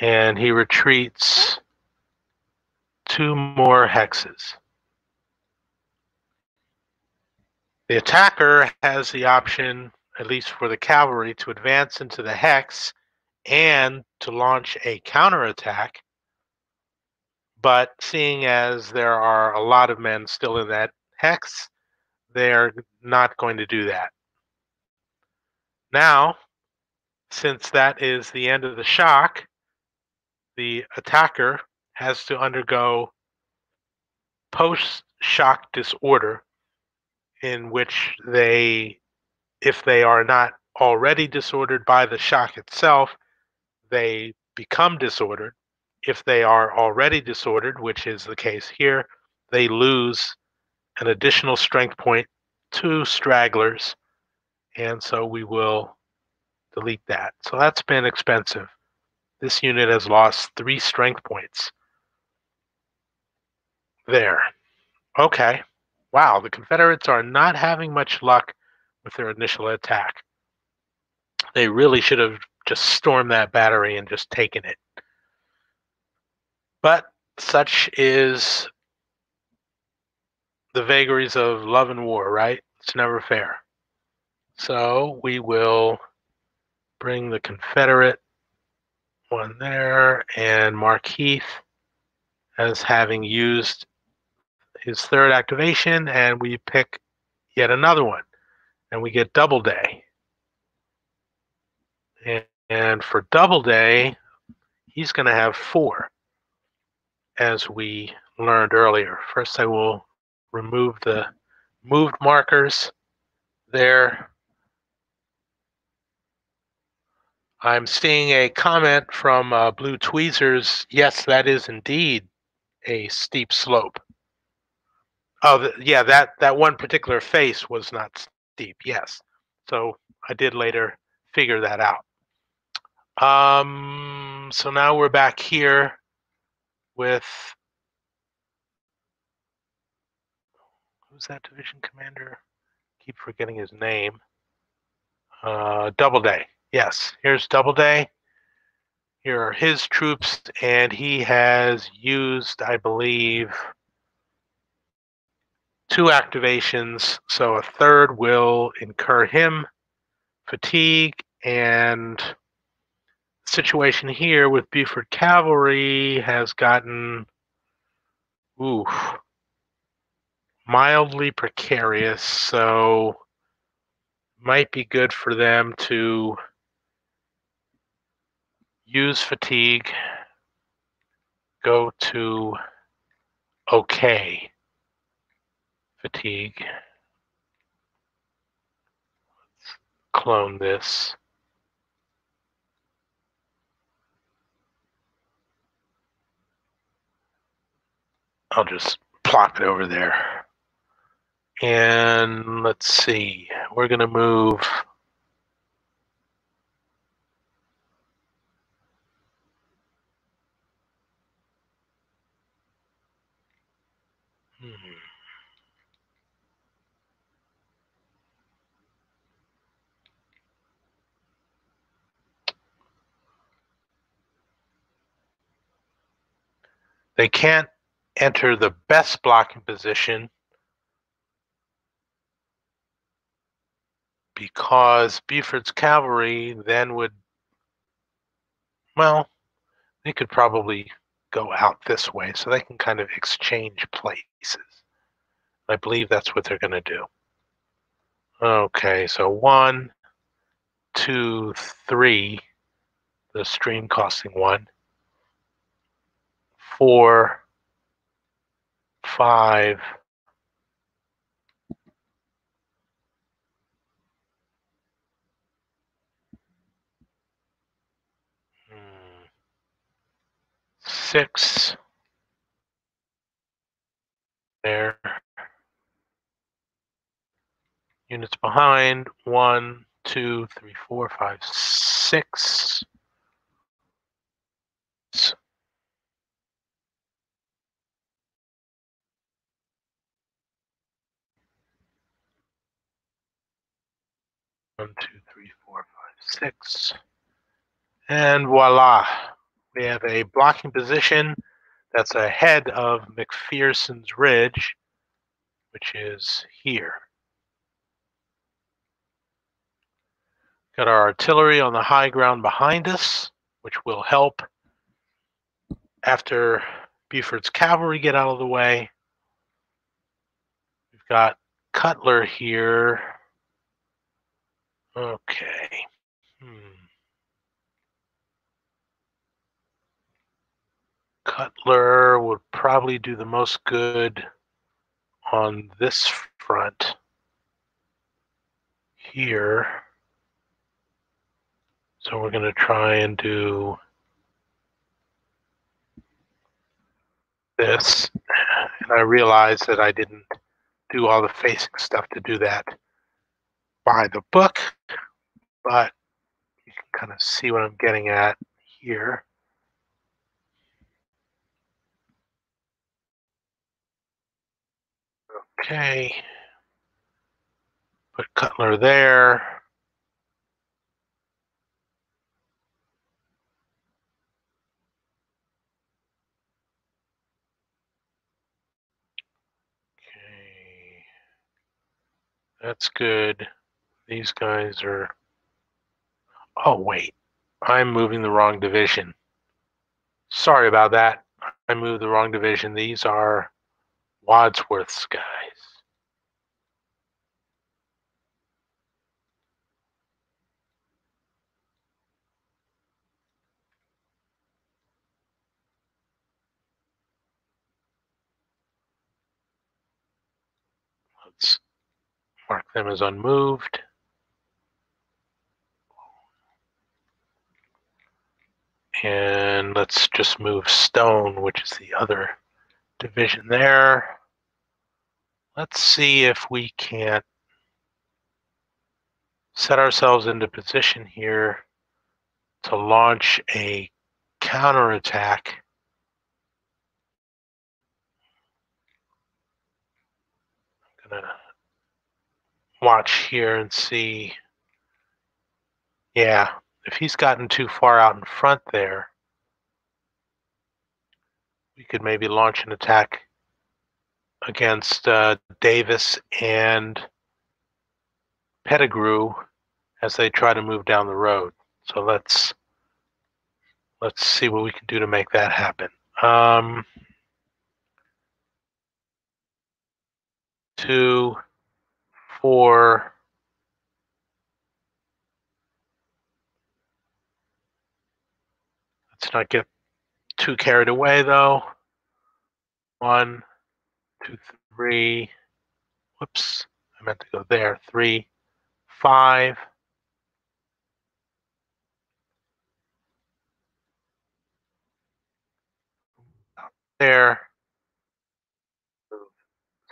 And he retreats two more hexes. The attacker has the option, at least for the cavalry, to advance into the hex and to launch a counterattack but seeing as there are a lot of men still in that hex, they're not going to do that. Now, since that is the end of the shock, the attacker has to undergo post shock disorder, in which they, if they are not already disordered by the shock itself, they become disordered if they are already disordered, which is the case here, they lose an additional strength point to stragglers. And so we will delete that. So that's been expensive. This unit has lost three strength points. There. Okay. Wow, the Confederates are not having much luck with their initial attack. They really should have just stormed that battery and just taken it. But such is the vagaries of love and war, right? It's never fair. So we will bring the Confederate one there and mark Heth as having used his third activation and we pick yet another one and we get Doubleday. And, and for Doubleday, he's going to have four as we learned earlier. First, I will remove the moved markers there. I'm seeing a comment from uh, Blue Tweezers. Yes, that is indeed a steep slope. Oh, yeah, that, that one particular face was not steep, yes. So I did later figure that out. Um, so now we're back here with who's that division commander? Keep forgetting his name. Uh, Doubleday. Yes, here's Doubleday. Here are his troops, and he has used, I believe, two activations. So a third will incur him fatigue and situation here with Buford Cavalry has gotten ooh, mildly precarious, so might be good for them to use fatigue, go to okay. fatigue. Let's clone this. I'll just plop it over there. And let's see, we're going to move hmm. They can't enter the best blocking position because Buford's cavalry then would, well, they could probably go out this way so they can kind of exchange places. I believe that's what they're going to do. Okay, so one, two, three, the stream costing one, four, five, hmm, six there. Units behind, one, two, three, four, five, six. One, two, three, four, five, six. And voila, we have a blocking position that's ahead of McPherson's Ridge, which is here. Got our artillery on the high ground behind us, which will help after Buford's cavalry get out of the way. We've got Cutler here Okay. Hmm. Cutler would probably do the most good on this front here. So we're going to try and do this. And I realized that I didn't do all the facing stuff to do that by the book, but you can kind of see what I'm getting at here. Okay. Put Cutler there. Okay. That's good. These guys are. Oh, wait. I'm moving the wrong division. Sorry about that. I moved the wrong division. These are Wadsworth's guys. Let's mark them as unmoved. And let's just move stone, which is the other division there. Let's see if we can't set ourselves into position here to launch a counterattack. I'm gonna watch here and see. Yeah, if he's gotten too far out in front there, we could maybe launch an attack against uh, Davis and Pettigrew as they try to move down the road. So let's let's see what we can do to make that happen. Um, two, four, Let's not get too carried away though. One, two, three, whoops, I meant to go there. Three, five. There.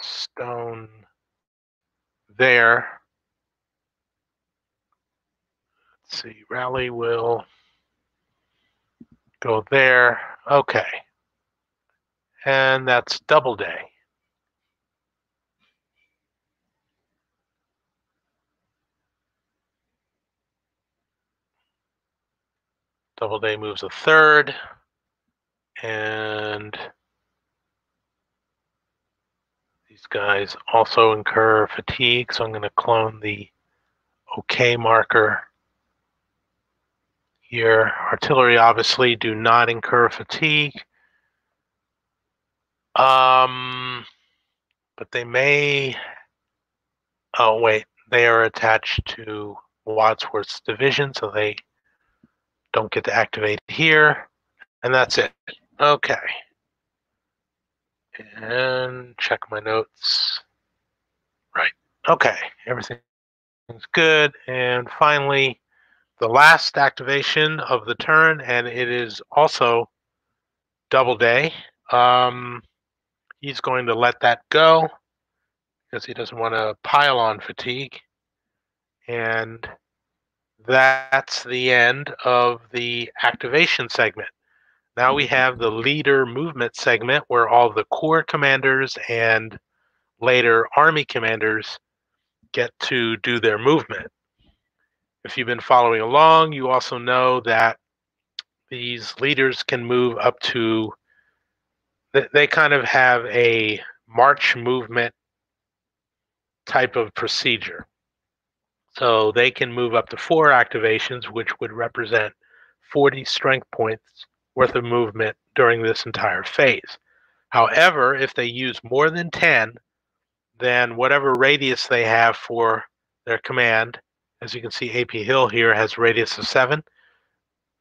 Stone there. Let's see, rally will go there. Okay. And that's Doubleday. Doubleday moves a third. And these guys also incur fatigue, so I'm going to clone the OK marker here. Artillery obviously do not incur fatigue. Um, but they may. Oh, wait. They are attached to Wadsworth's division, so they don't get to activate here. And that's it. Okay. And check my notes. Right. Okay. Everything's good. And finally, the last activation of the turn, and it is also Doubleday. Um, he's going to let that go because he doesn't want to pile on fatigue. And that's the end of the activation segment. Now we have the leader movement segment where all the corps commanders and later army commanders get to do their movement. If you've been following along, you also know that these leaders can move up to, they kind of have a march movement type of procedure. So they can move up to four activations, which would represent 40 strength points worth of movement during this entire phase. However, if they use more than 10, then whatever radius they have for their command, as you can see, AP Hill here has radius of 7,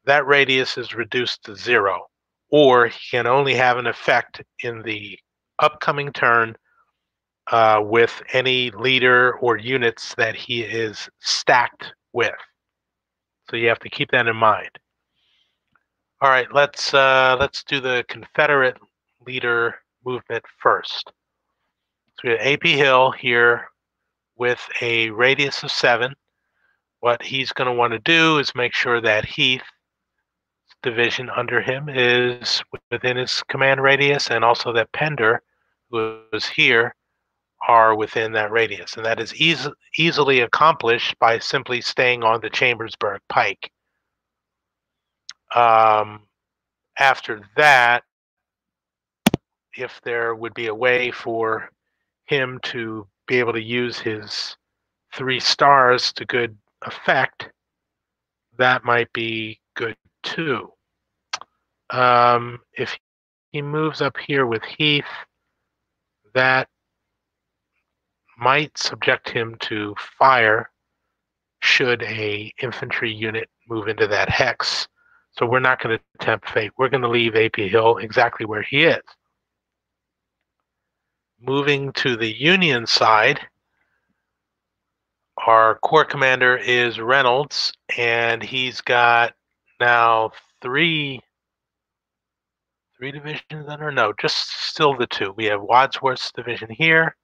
that radius is reduced to 0, or he can only have an effect in the upcoming turn uh, with any leader or units that he is stacked with. So you have to keep that in mind. All right, let's uh, let's do the Confederate leader movement first. So we have AP Hill here with a radius of seven. What he's going to want to do is make sure that Heth division under him is within his command radius, and also that Pender, who is here, are within that radius. And that is eas easily accomplished by simply staying on the Chambersburg Pike. Um, after that, if there would be a way for him to be able to use his three stars to good effect, that might be good too. Um, if he moves up here with Heth, that might subject him to fire should a infantry unit move into that hex so we're not going to tempt fate. We're going to leave AP Hill exactly where he is. Moving to the Union side, our Corps commander is Reynolds, and he's got now three three divisions under no, just still the two. We have Wadsworth's division here,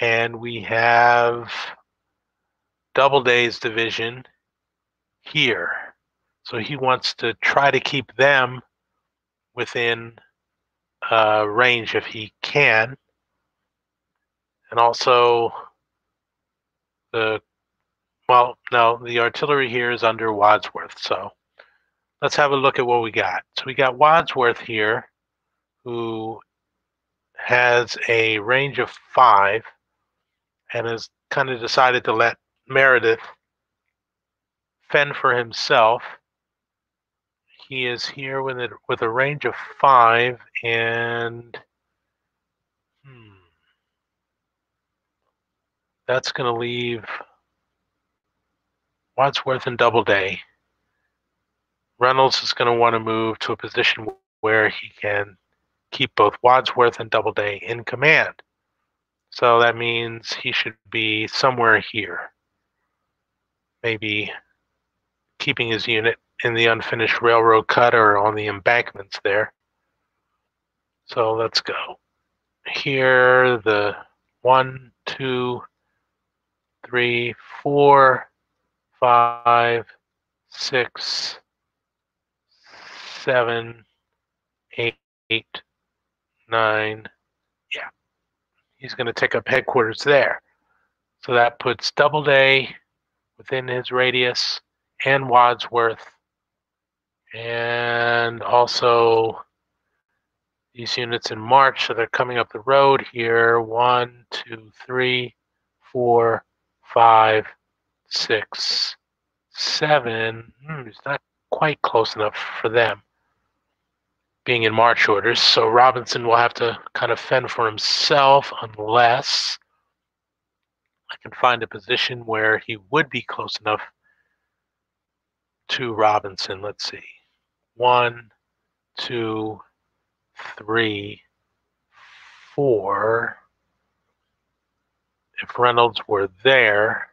and we have Doubleday's division here. So he wants to try to keep them within uh, range if he can. And also the, well, no, the artillery here is under Wadsworth. So let's have a look at what we got. So we got Wadsworth here, who has a range of five and has kind of decided to let Meredith fend for himself he is here with it with a range of five and that's going to leave Wadsworth and Doubleday. Reynolds is going to want to move to a position where he can keep both Wadsworth and Doubleday in command. So that means he should be somewhere here. Maybe keeping his unit in the unfinished railroad cut or on the embankments there. So let's go. Here, the one, two, three, four, five, six, seven, eight, nine. Yeah, he's going to take up headquarters there. So that puts Doubleday within his radius and Wadsworth. And also these units in March. So they're coming up the road here. One, two, three, four, five, six, seven. Hmm, it's not quite close enough for them being in march orders. So Robinson will have to kind of fend for himself unless I can find a position where he would be close enough to Robinson. Let's see. One, two, three, four. If Reynolds were there,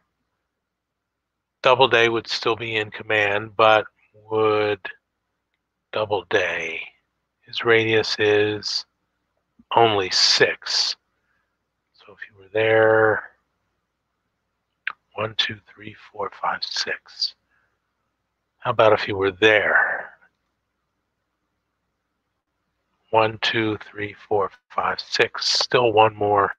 Doubleday would still be in command, but would Doubleday, his radius is only six. So if you were there, one, two, three, four, five, six. How about if you were there? One, two, three, four, five, six. Still one more.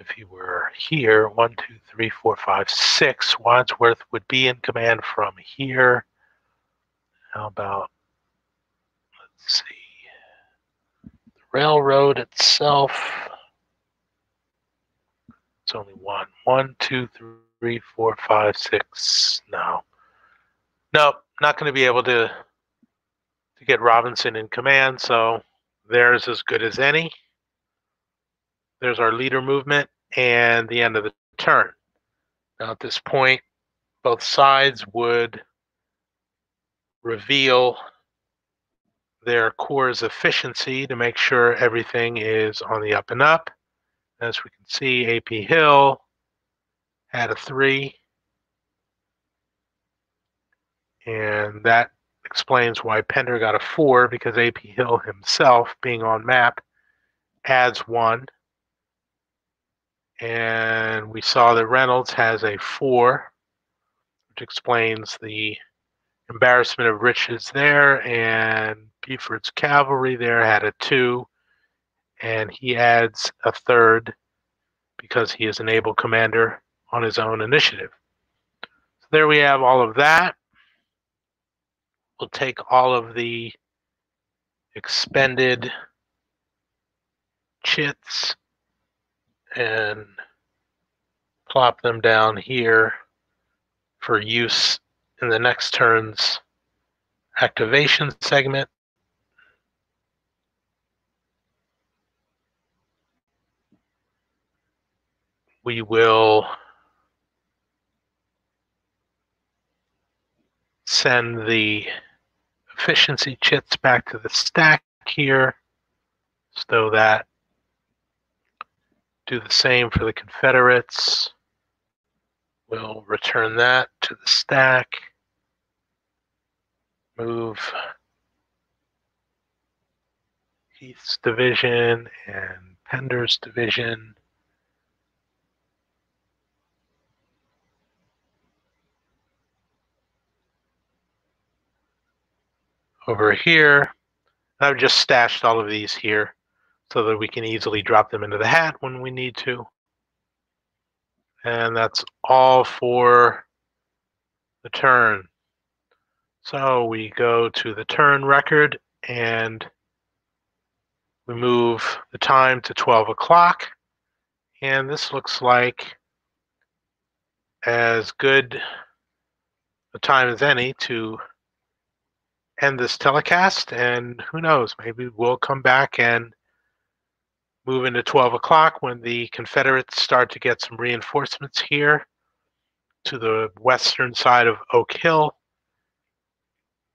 If he were here, one, two, three, four, five, six, Wadsworth would be in command from here. How about, let's see, the railroad itself. It's only one. One, two, three, four, five, six. No. Nope, not going to be able to to get Robinson in command, so there's as good as any. There's our leader movement and the end of the turn. Now at this point, both sides would reveal their core's efficiency to make sure everything is on the up and up. As we can see, AP Hill had a three. And that explains why Pender got a four because AP Hill himself, being on map, adds one. And we saw that Reynolds has a four, which explains the embarrassment of riches there. And Buford's cavalry there had a two and he adds a third because he is an able commander on his own initiative. So there we have all of that. We'll take all of the expended chits and plop them down here for use in the next turn's activation segment. we will send the efficiency chits back to the stack here so that do the same for the Confederates. We'll return that to the stack. Move Heth's division and Pender's division over here. I've just stashed all of these here so that we can easily drop them into the hat when we need to. And that's all for the turn. So we go to the turn record and we move the time to 12 o'clock. And this looks like as good a time as any to end this telecast. And who knows, maybe we'll come back and move into 12 o'clock when the Confederates start to get some reinforcements here to the western side of Oak Hill.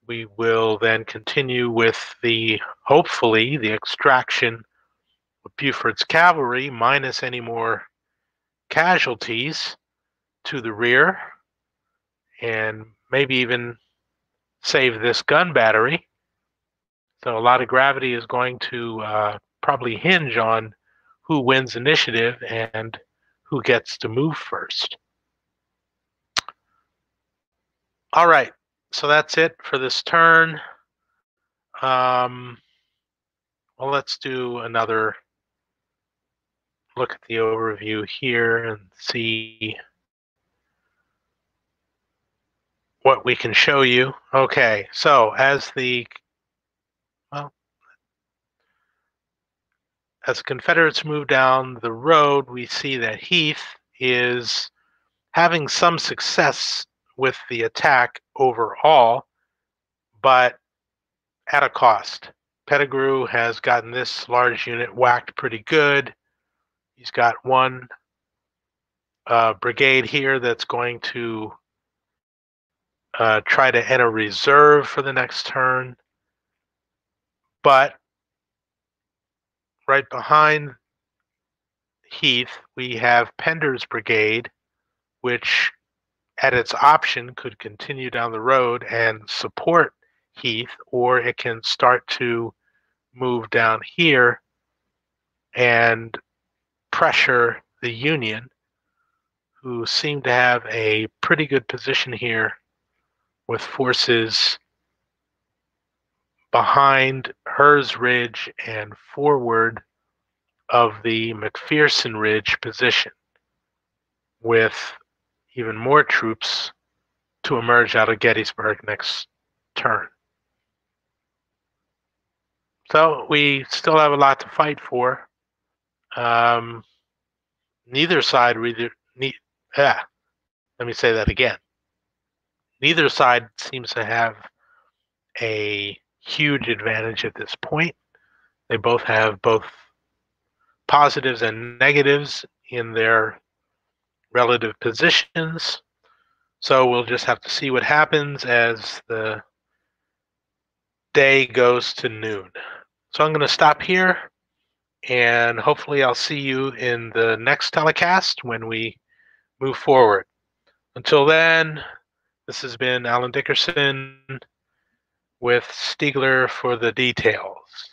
We will then continue with the, hopefully, the extraction of Buford's cavalry minus any more casualties to the rear and maybe even save this gun battery. So a lot of gravity is going to uh, probably hinge on who wins initiative and who gets to move first. All right, so that's it for this turn. Um, well, let's do another look at the overview here and see what we can show you. Okay, so as the as Confederates move down the road, we see that Heth is having some success with the attack overall, but at a cost. Pettigrew has gotten this large unit whacked pretty good. He's got one uh, brigade here that's going to uh, try to enter reserve for the next turn. But right behind Heth, we have Pender's brigade, which at its option could continue down the road and support Heth, or it can start to move down here and pressure the Union, who seem to have a pretty good position here with forces behind Herr's Ridge and forward of the McPherson Ridge position, with even more troops to emerge out of Gettysburg next turn. So we still have a lot to fight for. Um, neither side really. Ne- ah, let me say that again neither side seems to have a huge advantage at this point. They both have both positives and negatives in their relative positions. So we'll just have to see what happens as the day goes to noon. So I'm going to stop here and hopefully I'll see you in the next telecast when we move forward. Until then, this has been Alan Dickerson with Stiglr for the details.